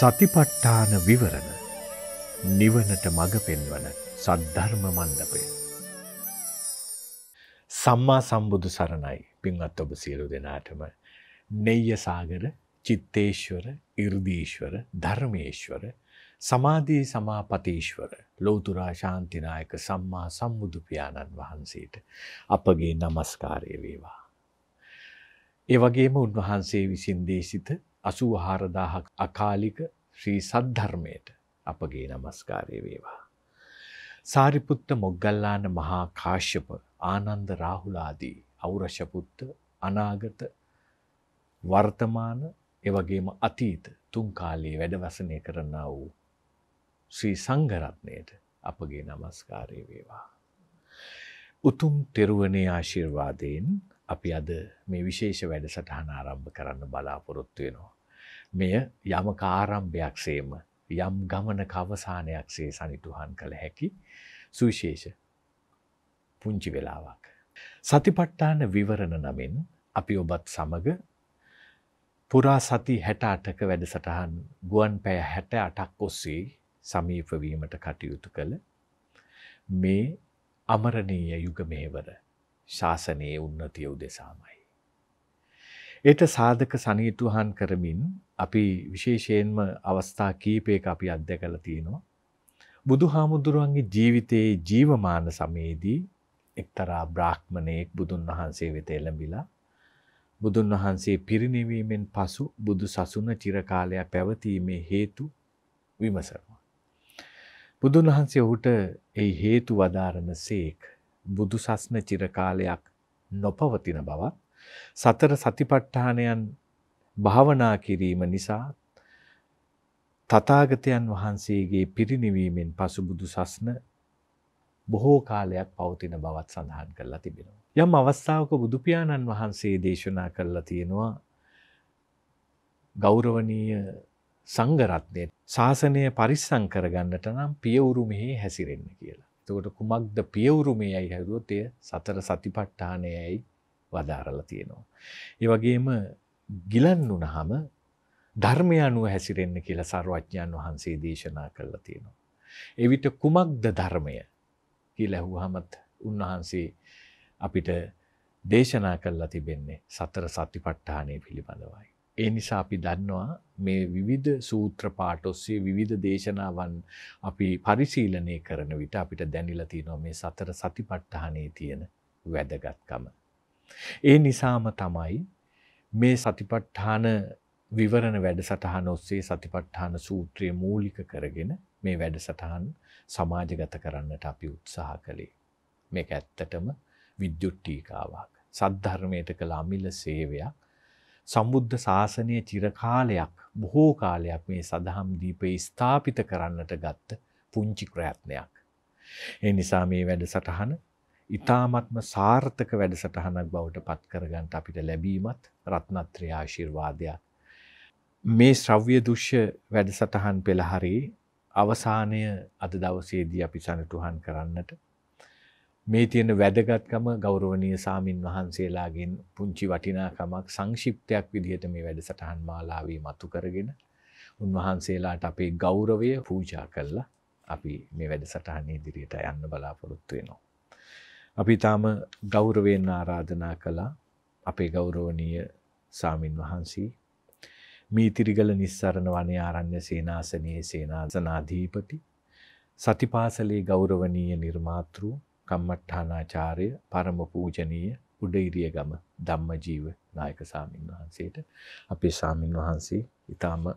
සතිපට්ඨාන විවරණ නිවනට මඟ පෙන්වන සද්ධර්ම මණ්ඩපය. සම්මා සම්බුදු සරණයි පින්වත් ඔබ සියලු දෙනාටම නෙය්‍ය සාගර චිත්තේශ්වර ඉර්දීශ්වර ධර්මේශ්වර සමාධී සමාපතීශ්වර ලෝතුරා ශාන්තිනායක සම්මා සම්බුදු පියාණන් වහන්සේට අපගේ නමස්කාරය වේවා. ඒ වගේම උන්වහන්සේ විසින් දේශිත අසූ හාරදාහක් අකාලික ශ්‍රී සද්ධර්මයට අපගේ නමස්කාරය වේවා. සාරිපුත්ත මොග්ගල්ලාන මහා කාශ්‍යප ආනන්ද රාහුලාදී අවුරශපුත්ත අනාගත වර්තමාන එවගේම අතීත තුන් කාලයේ වැඩවසනය කරන්නා වූ ශ්‍රී සංඝරත්නයට අපගේ නමස්කාරය වේවා. උතුම් තෙරුවනේ ආශිර්වාදයෙන් අපි අද මේ විශේෂ වැඩසටහන ආරම්භ කරන්න බලාපොරොත්තු වෙනවා. මෙය යමක ආරම්භයක් සේම යම් ගමනක අවසානයක් සේ සනිටුහන් කළ හැකි සුවිශේෂ පුංචි වෙලාවක්. සතිපට්ඨාන විවරණ නමින් අපි ඔබත් සමග පුරා සති හැට අටක වැඩසටහන් ගුවන් පැය හැට අටක් ඔස්සේ සමීපවීමට කටයුතු කළ මේ අමරණීය යුග මෙහෙවර ශාසනයේ උන්නතිය උදෙසාමයි. ඒට සාධක සනීතුහන් කරමින් අපි විශේෂයෙන්ම අවස්ථා කීපයක අපි අත්දැකල තියෙනවා. බුදු හාමුදුරුවන්ගේ ජීවිතයේ ජීවමාන සමයේදී එක්තරා බ්‍රාහ්මණයෙක් බුදුන් වහන්සේ වෙත එළඹිලා බුදුන් වහන්සේ පිරිනිවීමෙන් පසු බුදු සසුන චිරකාලයක් පැවතීමේ හේතු විමසනවා. බුදුන් වහන්සේ ඔහුට ඒ හේතු වදාරන සේක් බුදු සස්න චිරකාලයක් නොපවතින බවත් සතර සතිපට්ඨානයන් භාවනා කිරීම නිසා තථාගතයන් වහන්සේගේ පිරිනිවීමෙන් පසු බුදු සස්න බොහෝ කාලයක් පවතින බවත් සඳහන් කරලා තිබෙනවා. යම් අවස්ථාවක බුදු පියාණන් වහන්සේ දේශනා කරලා තියෙනවා ගෞරවනීය සංඝරත්නය ශාසනය පරිස්සම් කරගන්නට නම් පියවුරු මෙහි හැසිරෙන්න කියලා. එතකොට කුමක්ද පියවුරු මෙයයි හැදුවොත් එය සතර සතිපට්ඨානයයි වදාරලා තියෙනවා. ඒ වගේම ගිලන් වුණාම ධර්මය අනුව හැසිරෙන්න කියලා සර්වඥයන් වහන්සේ දේශනා කළා තියෙනවා. එවිට කුමක්ද ධර්මය කියලා ඇහුවාමත් උන්වහන්සේ අපිට දේශනා කළා තිබෙන්නේ සතර සතිපට්ඨානය පිළිබඳවයි. ඒ නිසා අපි දන්නවා මේ විවිධ සූත්‍ර පාඨ ඔස්සේ විවිධ දේශනාවන් අපි පරිශීලනය කරන විට අපිට දැනෙලා තියෙනවා මේ සතර සතිපට්ඨානයේ තියෙන වැදගත්කම. ඒ නිසාම තමයි මේ සතිපට්ඨාන විවරණ වැඩසටහන ඔස්සේ සතිපට්ඨාන සූත්‍රය මූලික කරගෙන මේ වැඩසටහන් සමාජගත කරන්නට අපි උත්සාහ කළේ. මේක ඇත්තටම විද්‍යුට්ටීකාවක්. සද්ධර්මයට කළ අමිල සේවයක්. සම්බුද්ධ ශාසනය චිරකාලයක් බොහෝ කාලයක් මේ සදහම් දීපේ ස්ථාපිත කරන්නට ගත්ත පුංචි ප්‍රයත්නයක්. ඒ නිසා මේ වැඩසටහන ඉතාමත්ම සාර්ථක වැඩසටහනක් බවට පත් කරගන්නට අපිට ලැබීමත් රත්නත්‍රය ආශිර්වාදයක්. මේ ශ්‍රව්‍ය දුෂ්‍ය වැඩසටහන් පෙළහරි අවසානය අද දවසේදී අපි සනටුහන් කරන්නට මේ තියෙන වැදගත්කම ගෞරවනීය සාමින් වහන්සේලාගෙන් පුංචි වටිනාකමක් සංක්ෂිප්තයක් විදිහට මේ වැඩසටහන් මාලාවේ මතු කරගෙන උන්වහන්සේලාට අපේ ගෞරවය පූජා කළා අපි මේ වැඩසටහන ඉදිරියට යන්න බලාපොරොත්තු වෙනවා. අපි තාම ගෞරවයෙන් ආරාධනා කළා අපේ ගෞරවනීය සාමින් වහන්සේ මීතිරිගල නිස්සරණ වනය ආරණ්‍ය සේනාසනයේ සේනාසනාධීපති සතිපාසලේ ගෞරවනීය නිර්මාතෘ කම්මට්ඨානාචාර්ය පරම පූජනීය උඩයිරියගම ධම්මජීව නායක සාමින් වහන්සේට අපේ සාමින් වහන්සේ ඊටාම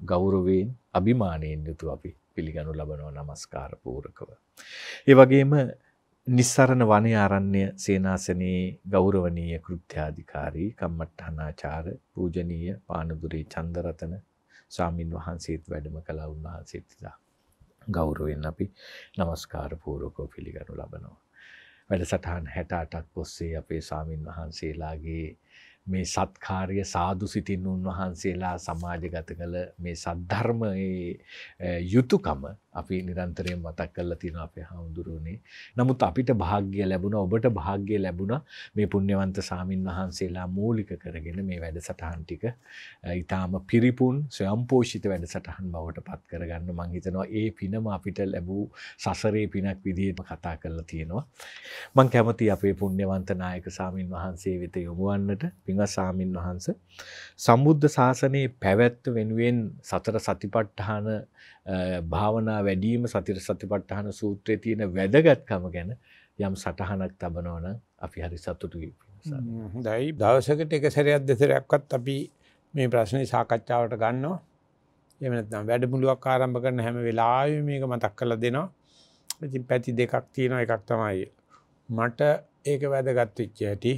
ගෞරවයෙන් අභිමානයෙන් යුතුව අපි පිළිගනු ලබනවා নমස්කාර පූරකව. ඒ වගේම නිස්සරණ වනය ආරණ්‍ය සේනාසනයේ ගෞරවනීය කෘත්‍යාධිකාරී කම්මට්ටහනාචාර පූජනීය පානදුරේ චන්දරතන ස්වාමින් වහන්සේත් වැඩම කළා උන්වහන්සේත් ගෞරවයෙන් අපි নমස්කාර පූර්වකව පිළිගනු ලබනවා. වැඩසටහන් 68ක් ඔස්සේ අපේ ස්වාමින් වහන්සේලාගේ මේ සත්කාරය සාදු සිතින් උන්වහන්සේලා සමාජගත කළ මේ සද්ධර්මයේ යුතුයකම අපි නිරන්තරයෙන් මතක් කරලා තියෙන අපේ හාමුදුරුවනේ. නමුත් අපිට භාග්‍ය ලැබුණා ඔබට භාග්‍ය ලැබුණා මේ පුණ්‍යවන්ත සාමින් වහන්සේලා මූලික කරගෙන මේ වැඩසටහන් ටික ඊටාම පිරිපුන් ස්වයංපෝෂිත වැඩසටහන් බවට පත් කරගන්න මං හිතනවා ඒ පිනම අපිට ලැබූ සසරේ පිනක් විදිහට කතා කරලා තියෙනවා. මං කැමති අපේ පුණ්‍යවන්ත නායක සාමින් වහන්සේ වෙත යොමු වන්නට පින්වත් සාමින් වහන්සේ සම්බුද්ධ ශාසනයේ පැවැත්ම වෙනුවෙන් සතර සතිපට්ඨාන භාවනා වැඩීම සතිර සතිපට්ඨාන සූත්‍රයේ තියෙන වැදගත්කම ගැන යම් සටහනක් තබනවනම් අපි හරි සතුටුයි. හොඳයි දවසකට එක සැරයක් දෙසරයක්වත් අපි මේ ප්‍රශ්නේ සාකච්ඡාවට ගන්නවා. එහෙම නැත්නම් වැඩමුළුවක් ආරම්භ කරන හැම වෙලාවෙම මේක මතක් කරලා දෙනවා. ඉතින් පැති දෙකක් තියෙනවා. එකක් තමයි මට ඒක වැදගත් වෙච්ච හැටි.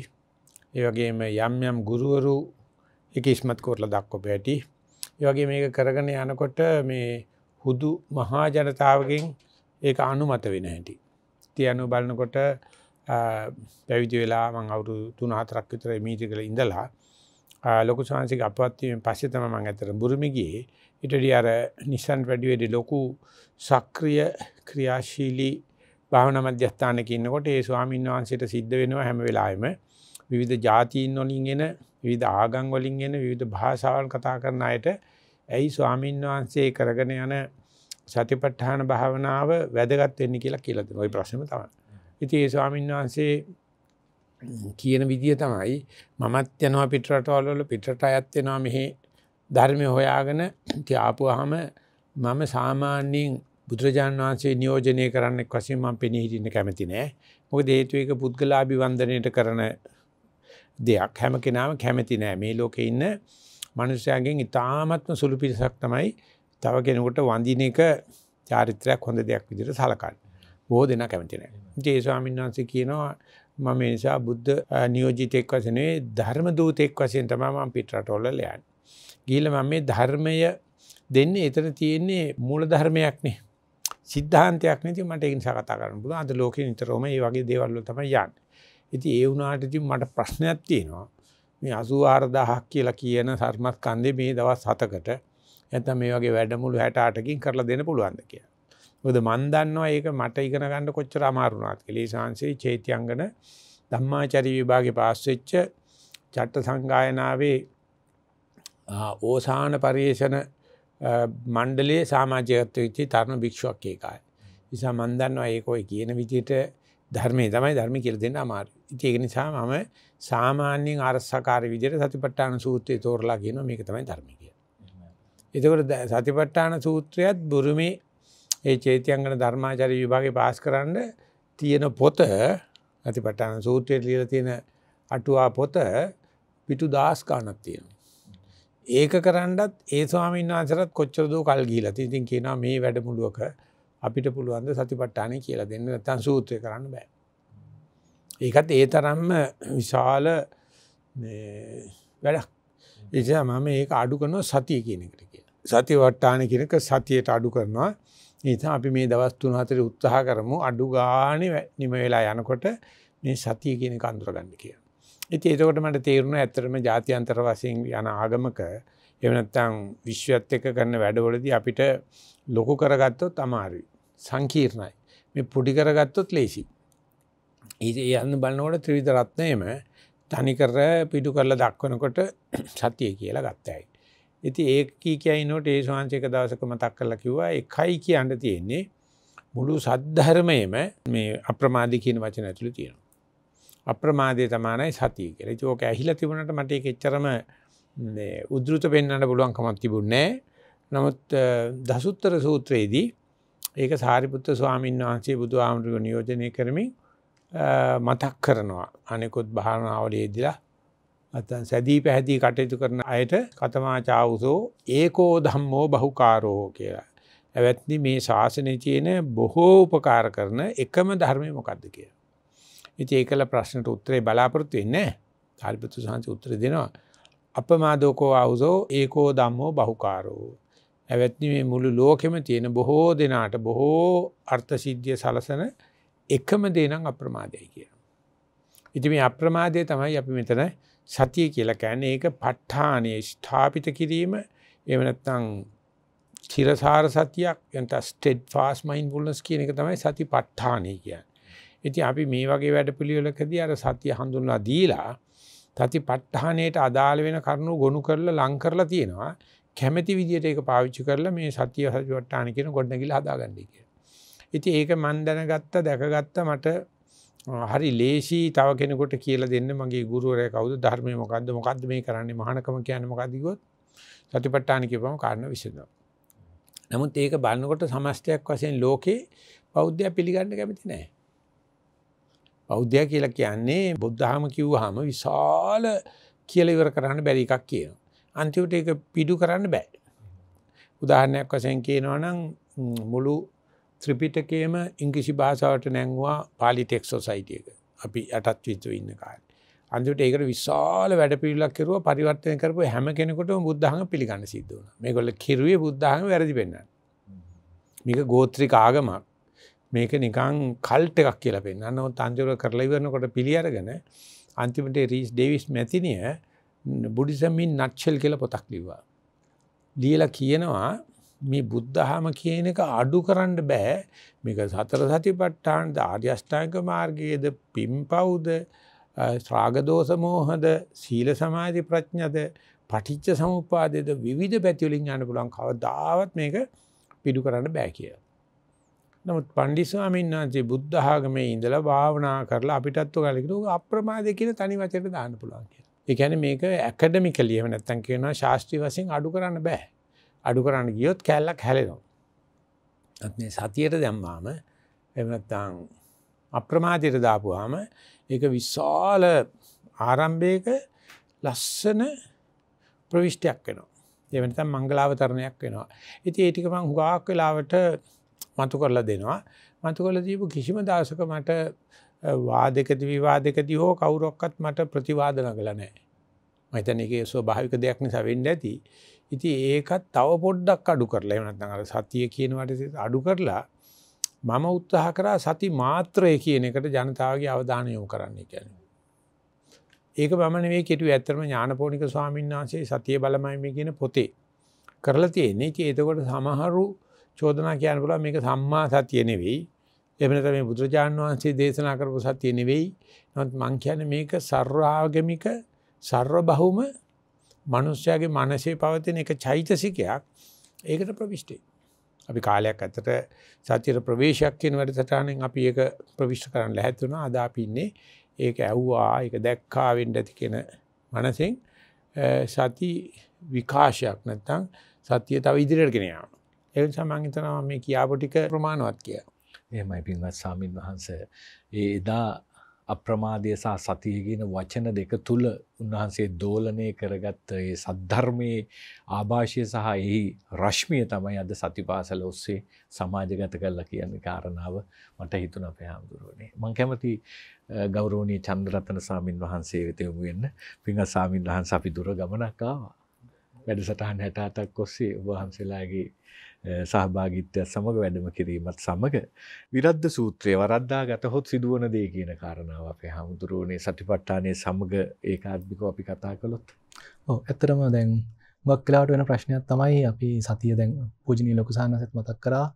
ඒ වගේම යම් යම් ගුරුවරු ඒක ඉස්මත් කරලා දක්වපු හැටි. ඒ වගේ මේක කරගෙන යනකොට මේ හුදු මහා ජනතාවගෙන් ඒක අනුමත වෙන හැටි. තියනු බලනකොට පැවිදි වෙලා මං අවුරුදු 3-4ක් විතර මීටිකල ඉඳලා ලොකු සංසික අපවත් වීමෙන් පස්සේ තමයි මම ඇත්තට බුරුමි ගියේ. ඊටදී අර නිසන් වැඩි වෙඩි ලොකු සක්‍රීය ක්‍රියාශීලී භාවනා මධ්‍යස්ථානක ඉන්නකොට ඒ ස්වාමීන් වහන්සේට සිද්ධ වෙනවා හැම වෙලාවෙම විවිධ જાතීන් වලින් එන විවිධ ආගම් වලින් එන විවිධ භාෂාවල් කතා කරන අයට ඇයි ස්වාමීන් වහන්සේ කරගෙන යන සතිපට්ඨාන භාවනාව වැදගත් වෙන්නේ කියලා කියලා දෙනවා. ওই ප්‍රශ්නෙම තමයි. ඉතින් ඒ ස්වාමීන් වහන්සේ කියන විදිය තමයි මමත් යනවා පිටරටවල වල පිටරට අයත් වෙනවා මෙහි ධර්මය හොයාගෙන ඉතින් ආපුවාම මම සාමාන්‍යයෙන් බුදුරජාණන් වහන්සේ නියෝජනය කරන්නෙක් වශයෙන් මම පෙනී හිටින්න කැමති නෑ. මොකද හේතුව ඒක පුද්ගලාභිවන්දනයට කරන දෙයක්. හැම කෙනාම කැමති නෑ. මේ ලෝකේ ඉන්න මිනිස්යාගෙන් ඉතාමත්ම සුළු පිරිසක් තමයි තව කෙනෙකුට වඳින එක චාරිත්‍රාක් හොඳ දෙයක් විදිහට සලකන්නේ. බොහෝ දෙනා කැමති නැහැ. ඉතින් ඒ ස්වාමීන් වහන්සේ කියනවා මම ඒ නිසා බුද්ධ නියෝජිතෙක් වශයෙන් ධර්ම දූතෙක් වශයෙන් තමයි මම පිටරටවල යන්නේ. ගිහිල්ලා මම මේ ධර්මය දෙන්නේ එතන තියෙන්නේ මූල ධර්මයක් නේ. සිද්ධාන්තයක් නෙති මට ඒ නිසා කතා කරන්න පුළුවන්. අද ලෝකේ නිතරම මේ වගේ දේවල් වල තමයි යන්නේ. ඉතින් ඒ වුණාට ඉතින් මට ප්‍රශ්නයක් තියෙනවා. මේ 84000ක් කියලා කියන සර්මත් කන්දේ මේ දවස් 7කට නැත්නම් මේ වගේ වැඩමුළු 68කින් කරලා දෙන්න පුළුවන්ද කියලා. මොකද මන් දන්නවා ඒක මට ඉගෙන ගන්න කොච්චර අමාරු වුණාද කියලා. ඒ ශාංශේ චෛත්‍යංගන ධම්මාචාරි විභාගේ පාස් වෙච්ච චට්ට සංගායනාවේ ඕසාන පරිේශන මණ්ඩලයේ සමාජයත්වයේ වෙච්ච තරුණ භික්ෂුවක් ඒකයි. නිසා මන් දන්නවා ඒක ඔය කියන විදිහට ධර්මයේ තමයි ධර්ම කියලා දෙන්න අමාරුයි. ඒක නිසා මම සාමාන්‍යයෙන් අරසකාර විදිහට සතිපට්ඨාන සූත්‍රය තෝරලා කියනවා මේක තමයි ධර්මය කියලා. එතකොට සතිපට්ඨාන සූත්‍රයත් බුරුමේ ඒ චේත්‍යංගන ධර්මාචාර්ය විභාගේ පාස් කරන්න තියෙන පොත සතිපට්ඨාන සූත්‍රයේ ලියලා තියෙන අටුවා පොත පිටු 10 ගණක් තියෙනවා. ඒක කරන්නත් ඒ ස්වාමීන් වහන්සේට කොච්චර දෝ කල් ගිහිලා. ඉතින් කියනවා මේ වැඩමුළුවක අපිට පුළුවන් ද සතිපට්ඨානෙ කියලා දෙන්න නැත්නම් සූත්‍රය කරන්න බෑ. ඒකත් ඒ තරම්ම විශාල වැඩක්. එනිසා මම ඒක අඩු කරනවා සතිය කියන එකට කියලා. සතිය වට්ටාන කියනක සතියට අඩු කරනවා. ඒ නිසා අපි මේ දවස් 3-4 උත්සාහ කරමු අඩු ගානේ නිම වෙලා යනකොට මේ සතිය කියන එක අඳුරගන්න කියලා. ඉතින් ඒකකොට මට තේරුණා ඇත්තටම ජාත්‍යන්තර වශයෙන් යන ආගමක එහෙම නැත්නම් විශ්වයත් එක්ක කරන වැඩවලදී අපිට ලොකු කරගත්තොත් අමාරුයි. සංකීර්ණයි. මේ පොඩි කරගත්තොත් ලේසියි. ඒ යන්න බලනකොට ත්‍රිවිධ රත්නයම තනිකර පිටු කරලා දක්වනකොට සතිය කියලා ගත්තයි. ඉතින් ඒක කී කියනකොට ඒ ශාංශික දවසක මතක් කරලා කිව්වා එකයි කියන්න තියෙන්නේ මුළු සද්ධර්මයේම මේ අප්‍රමාදී කියන වචන ඇතුළේ තියෙනවා. අප්‍රමාදයේ තමයි සතිය කියලා. ඒක ඕක ඇහිලා තිබුණාට මට ඒක එච්චරම මේ උද්ෘත පෙන්වන්න පුළුවන් කමක් තිබුණේ නමුත් දසුත්තර සූත්‍රයේදී ඒක සාරිපුත්‍ර ස්වාමීන් වහන්සේ බුදුහාමුදුරුවෝ නියෝජනය කරමින් මතක් කරනවා අනෙකුත් භාවනාවලයේදීලා නැත්නම් සැදී පැහැදී කටයුතු කරන අයට කතමාචාවුසෝ ඒකෝ ධම්මෝ බහුකාරෝ කියලා. එවත්නි මේ ශාසනයේ තියෙන බොහෝ උපකාර කරන එකම ධර්මය මොකද්ද කියලා. ඉතින් ඒකල ප්‍රශ්නට උත්තරේ බලාපොරොත්තු වෙන්නේ නැහැ. සාරිපුත්‍ර සාංශ උත්තර දෙනවා. අපමාදෝකෝ ආවුසෝ ඒකෝ ධම්මෝ බහුකාරෝ. එවත්නි මේ මුළු ලෝකෙම තියෙන බොහෝ දෙනාට බොහෝ අර්ථ සිද්ධිය සලසන එකම දේ නම් අප්‍රමාදයයි කියනවා. ඉතින් මේ අප්‍රමාදය තමයි අපි මෙතන සතිය කියලා කියන්නේ ඒක ප ဋ ාණේ ස්ථාපිත කිරීම එහෙම නැත්නම් චිරසාර සතියක් එන්ට ස්ටෙඩ් ෆාස් මයින්ඩ්ෆුල්නස් කියන එක තමයි සතිපට්ඨානය කියන්නේ. ඉතින් අපි මේ වගේ වැඩපිළිවෙලකදී අර සතිය හඳුන්වා දීලා සතිපට්ඨානයට අදාළ වෙන කරුණු ගොනු කරලා ලං කරලා තියෙනවා. කැමැති විදියට ඒක පාවිච්චි කරලා මේ සතිය සතිපට්ඨාන කියන ගොඩනැගිල්ල හදාගන්නයි කියලා. ඉතින් ඒක මන් දැනගත්ත දැකගත්ත මට හරි ලේසි තව කෙනෙකුට කියලා දෙන්න මගේ ගුරුවරයා කවුද ධර්මය මොකද්ද මොකද්ද මේ කරන්නේ මහානකම කියන්නේ මොකද්ද කිව්වොත් සතිපට්ඨාන කියපම කාරණා විසඳනවා. නමුත් ඒක බලනකොට සමස්තයක් වශයෙන් ලෝකේ බෞද්ධය පිළිගන්න කැමති නැහැ. බෞද්ධය කියලා කියන්නේ බුද්ධහම කිව්වහම විශාල කියලා ඉවර කරන්න බැරි එකක් කියනවා. අන්තිමට ඒක පිටු කරන්න බෑ. උදාහරණයක් වශයෙන් කියනවා නම් මුළු ත්‍රිපිටකයේම ඉංග්‍රීසි භාෂාවට නැංගුවා පාලි ටෙක් සොසයිටි එක. අපි යටත් විද්ව ඉන්න කාලේ. අන්තිමට ඒකට විශාල වැඩපිළිවෙලක් කෙරුවා පරිවර්තනය කරපු හැම කෙනෙකුටම බුද්ධ ධර්ම පිළිගන්න සිද්ධ වුණා. මේගොල්ල කිරුවේ බුද්ධ ධර්ම වැරදි පෙන්නන්න. මේක ගෝත්‍රික ආගමක්. මේක නිකන් කල්ට් එකක් කියලා පෙන්නන්න. නමුත් අන්තිමට කරලා ඉවරනකොට පිළි අරගෙන අන්තිමට රීස් ඩේවිස් මැතිනිය බුද්දිසම් ඉන් නට්ෂෙල් කියලා පොතක් ලිව්වා. ලියලා කියනවා මේ බුද්ධහම කියන එක අඩු කරන්න බෑ. මේක සතර සතිපට්ඨානද ආර්ය අෂ්ටාංග මාර්ගයේද පිම්පවුද ශ්‍රාගදෝෂ මෝහද සීල සමාධි ප්‍රඥාද පටිච්ච සමුප්පාදයේද විවිධ පැතිවලින් යන්න පුළුවන් කවදාවත් මේක පිටු කරන්න බෑ කියලා. නමුත් පණ්ඩිත ස්වාමීන් වහන්සේ බුද්ධ ආගමේ ඉඳලා භාවනා කරලා අපිටත් ඔයගලට අප්‍රමාදේ කියන තනි වචනයට දාන්න පුළුවන් කියලා. ඒ කියන්නේ මේක ඇකඩමිකලි එහෙම නැත්නම් කියනවා ශාස්ත්‍රීය වශයෙන් අඩු කරන්න බෑ. අඩු කරන්න ගියොත් කැලලක් හැලෙනවා. අත් මේ සතියට දැම්මාම එහෙම නැත්නම් අප්‍රමාදයට දාපුවාම ඒක විශාල ආරම්භයක ලස්සන ප්‍රවිෂ්ටයක් වෙනවා. ඒ වෙනතම් මංගලාවතරණයක් වෙනවා. ඉතින් ඒ ටික මම හුඟක් වෙලාවට මතු කරලා දෙනවා. මතු කරලා දීපු කිසිම දවසක මට වාදකදී විවාදකදී හෝ කවුරක්වත් මට ප්‍රතිවාද නගලා නැහැ. මම හිතන්නේ ඒකේ ස්වභාවික දෙයක් නිසා වෙන්න ඇති. ඉතින් ඒකත් තව පොඩ්ඩක් අඩු කරලා එහෙම නැත්නම් අර සතිය කියන වටේ අඩු කරලා මම උත්සාහ කරා සති මාත්‍රය කියන එකට ජනතාවගේ අවධානය යොමු කරන්න කියන්නේ. ඒක මම නෙවෙයි කෙටුවේ ඇත්තටම ඥානපෝනික ස්වාමීන් වහන්සේ සතිය බලමයි මේ කියන පොතේ කරලා තියෙන්නේ. ඉතින් එතකොට සමහරු චෝදනා කියන්න පුළුවන් මේක සම්මා සතිය නෙවෙයි. එහෙම නැත්නම් මේ බුදුරජාණන් වහන්සේ දේශනා කරපු සතිය නෙවෙයි. නමුත් මං කියන්නේ මේක සර්වාගමික සර්වබහුම මිනිස්යාගේ මනසේ පවතින එක චෛතසිකයක්. ඒකට ප්‍රවිෂ්ටයි. අපි කාලයක් ඇතට සතියට ප්‍රවේශයක් කියන වැඩසටහනෙන් අපි ඒක ප්‍රවිෂ්ඨ කරන්න ලැහැත් වුණා. අද අපි ඉන්නේ ඒක ඇහුවා, ඒක දැක්කා වෙන්න ඇති කියන මනසෙන් සති විකාශයක් නැත්තම් සතිය තව ඉදිරියට ගෙන යනවා. ඒ නිසා මම හිතනවා මේ කියාපු ටික ප්‍රමාණවත් කියලා. එහෙමයි පින්වත් ස්වාමින් වහන්සේ. ඒ එදා අප්‍රමාදය සහ සතිය කියන වචන දෙක තුල උන්වහන්සේ දෝලනය කරගත්ත ඒ සද්ධර්මයේ ආభాෂය සහ එහි රශ්මිය තමයි අද සතිපාසල ඔස්සේ සමාජගත කරලා කියන්නේ කාරණාව මට හිතුණා අපේ හාමුදුරුවනේ. මම කැමති ගෞරවනීය චන්ද්‍රරත්න ස්වාමින් වහන්සේ වෙත යොමු වෙන්න. පින්වත් ස්වාමින් වහන්සේ අපි දුර ගමනක් ආවා. වැඩසටහන් 68ක් ඔස්සේ ඔබ වහන්සේලාගේ සහභාගිත්වය සමඟ වැඩම කිරීමත් සමඟ විරද්ධ සූත්‍රය වරද්දා ගතහොත් සිදුවන දේ කියන කාරණාව අපේ හාමුදුරුවනේ සටිපට්ඨානය සමඟ ඒකාත්මික අපි කතා කළොත්. ඕ ඇත්තරම දැන් ගක් කලාට වෙන ප්‍රශ්නයක් තමයි අපි සතිය දැන් පූජනී ලොකුසාහන සැත් මතක් කරා.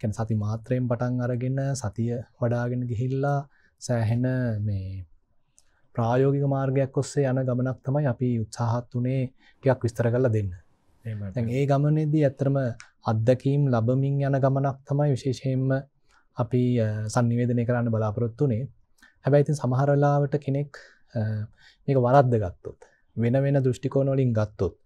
කැන සති මාත්‍රයෙන් පටන් අරගෙන සතිය වඩාගෙන ගිහිල්ලා සෑහෙන මේ ප්‍රායෝගික මාර්ගයක් ඔස්සේ යන ගමනක් තමයි අපි උත්සාහත් වනේ ටියක් විස්තර කරලා දෙන්න. ඒ ගමනේදී ඇත්තරම අත්දැකීම් ලබමින් යන ගමනක් තමයි විශේෂයෙන්ම අපි සංනිවේදනය කරන්න බලාපොරොත්තුනේ හැබැයි ඉතින් සමහරලාවට කෙනෙක් මේක වරද්ද ගත්තොත් වෙන වෙන දෘෂ්ටිකෝනවලින් ගත්තොත්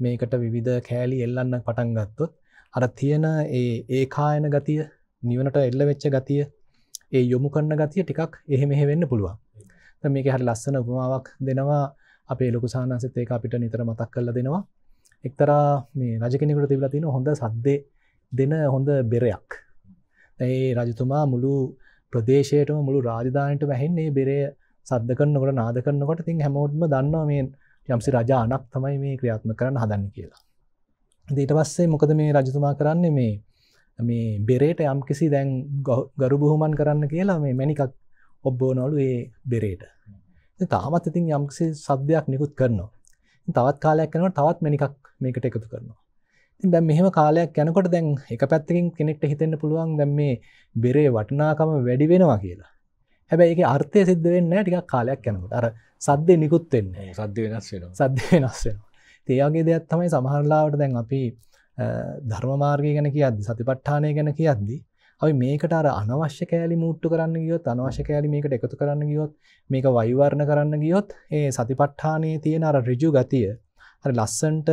මේකට විවිධ කෑලි එල්ලන්න පටන් ගත්තොත් අර තියෙන ඒ ඒකායන ගතිය නිවනට එල්ල වෙච්ච ගතිය ඒ යොමු කරන ගතිය ටිකක් එහෙ මෙහෙ වෙන්න පුළුවන්. මේක හරි ලස්සන උපමාවක් දෙනවා. අපේ ලොකු සානසත් ඒක අපිට නිතර මතක් කරලා දෙනවා. එක්තරා මේ රජ කෙනෙකුට තිබලා තියෙන හොඳ සද්දේ දෙන හොඳ බෙරයක්. ඒ රජතුමා මුළු ප්‍රදේශයටම මුළු රාජධානයට වැහෙන්නේ බෙරය සද්ද කරනකොට නාද කරනකොට තින් හැමෝටම දන්නවා මේ යම්සි රජා අනක් තමයි මේ ක්‍රියාත්ම කරන්න හදන්න කියලා. ඊට පස්සේ මොකද මේ රජතුමා කරන්නේ මේ මේ බෙරේට යම් කිසි දැන් ගරු බුහුමන් කරන්න කියලා මේ මැනිකක් ඔබ්බෝනවලු ඒ බෙරේට. තාමත් ඉතින් යම්කිසි සද්දයක් නිකුත් කරනවා. තවත් කාලයක් යනකොට තවත් මැනිකක් මේකට එකතු කරනවා. දැන් මෙහෙම කාලයක් යනකොට දැන් එක පැත්තකින් කෙනෙක්ට හිතෙන්න පුළුවන් දැන් මේ බෙරේ වටිනාකම වැඩි වෙනවා කියලා. හැබැයි ඒකේ අර්ථය සිද්ධ වෙන්නේ නැහැ ටිකක් කාලයක් යනකොට. අර සද්දේ නිකුත් වෙන්නේ. සද්ද වෙනස් වෙනවා. සද්ද වෙනස් වෙනවා. ඒ වගේ දෙයක් තමයි සමහරලාවට දැන් අපි ධර්ම මාර්ගය ගැන කියද්දි සතිපට්ඨානය ගැන කියද්දි අපි මේකට අර අනවශ්‍ය කෑලි මුට්ටු කරන්න ගියොත් අනවශ්‍ය කෑලි මේකට එකතු කරන්න ගියොත් මේක වෛවර්ණ කරන්න ගියොත් ඒ සතිපට්ඨානයේ තියෙන අර ඍජු ගතිය හරි ලස්සන්ට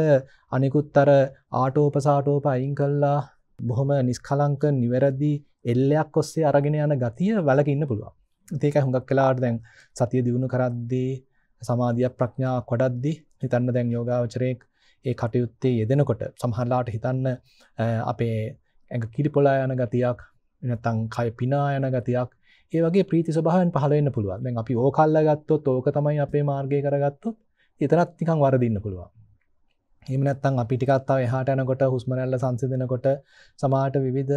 අනිකුත් අර ආටෝප සාටෝප අයින් කල්ලා බොහොම නිස්කලංක නිවැරදි එල්ලයක් ඔස්සේ අරගෙන යන ගතිය වැලක ඉන්න පුළුවන් ඒක හුඟක් කලාට දැන් සතිය දියුණු කරද්දී සමාධියක් ප්‍රඥා කොඩද්දි හිතන්න දැන් යෝගාවචරයෙක් ඒ කටයුත්තේ යෙදෙනකොට සමහරලාට හිතන්න අපේ ඇඟ කිරිපොලා යන ගතියක් නැතං කය පිනා යන ගතියක් ඒ වගේ ප්‍රීති ස්වභාවයෙන් පහළ වෙන්න පුළුවන්. දැන් අපි ඕකල්ල ගත්තොත් ඕක තමයි අපේ මාර්ගය කරගත්තොත් එතනත් නිකන් වරදින්න පුළුවන්. එහෙම නැත්නම් අපි ටිකක් තව එහාට යනකොට හුස්ම රැල්ල සංසිඳනකොට සමාහට විවිධ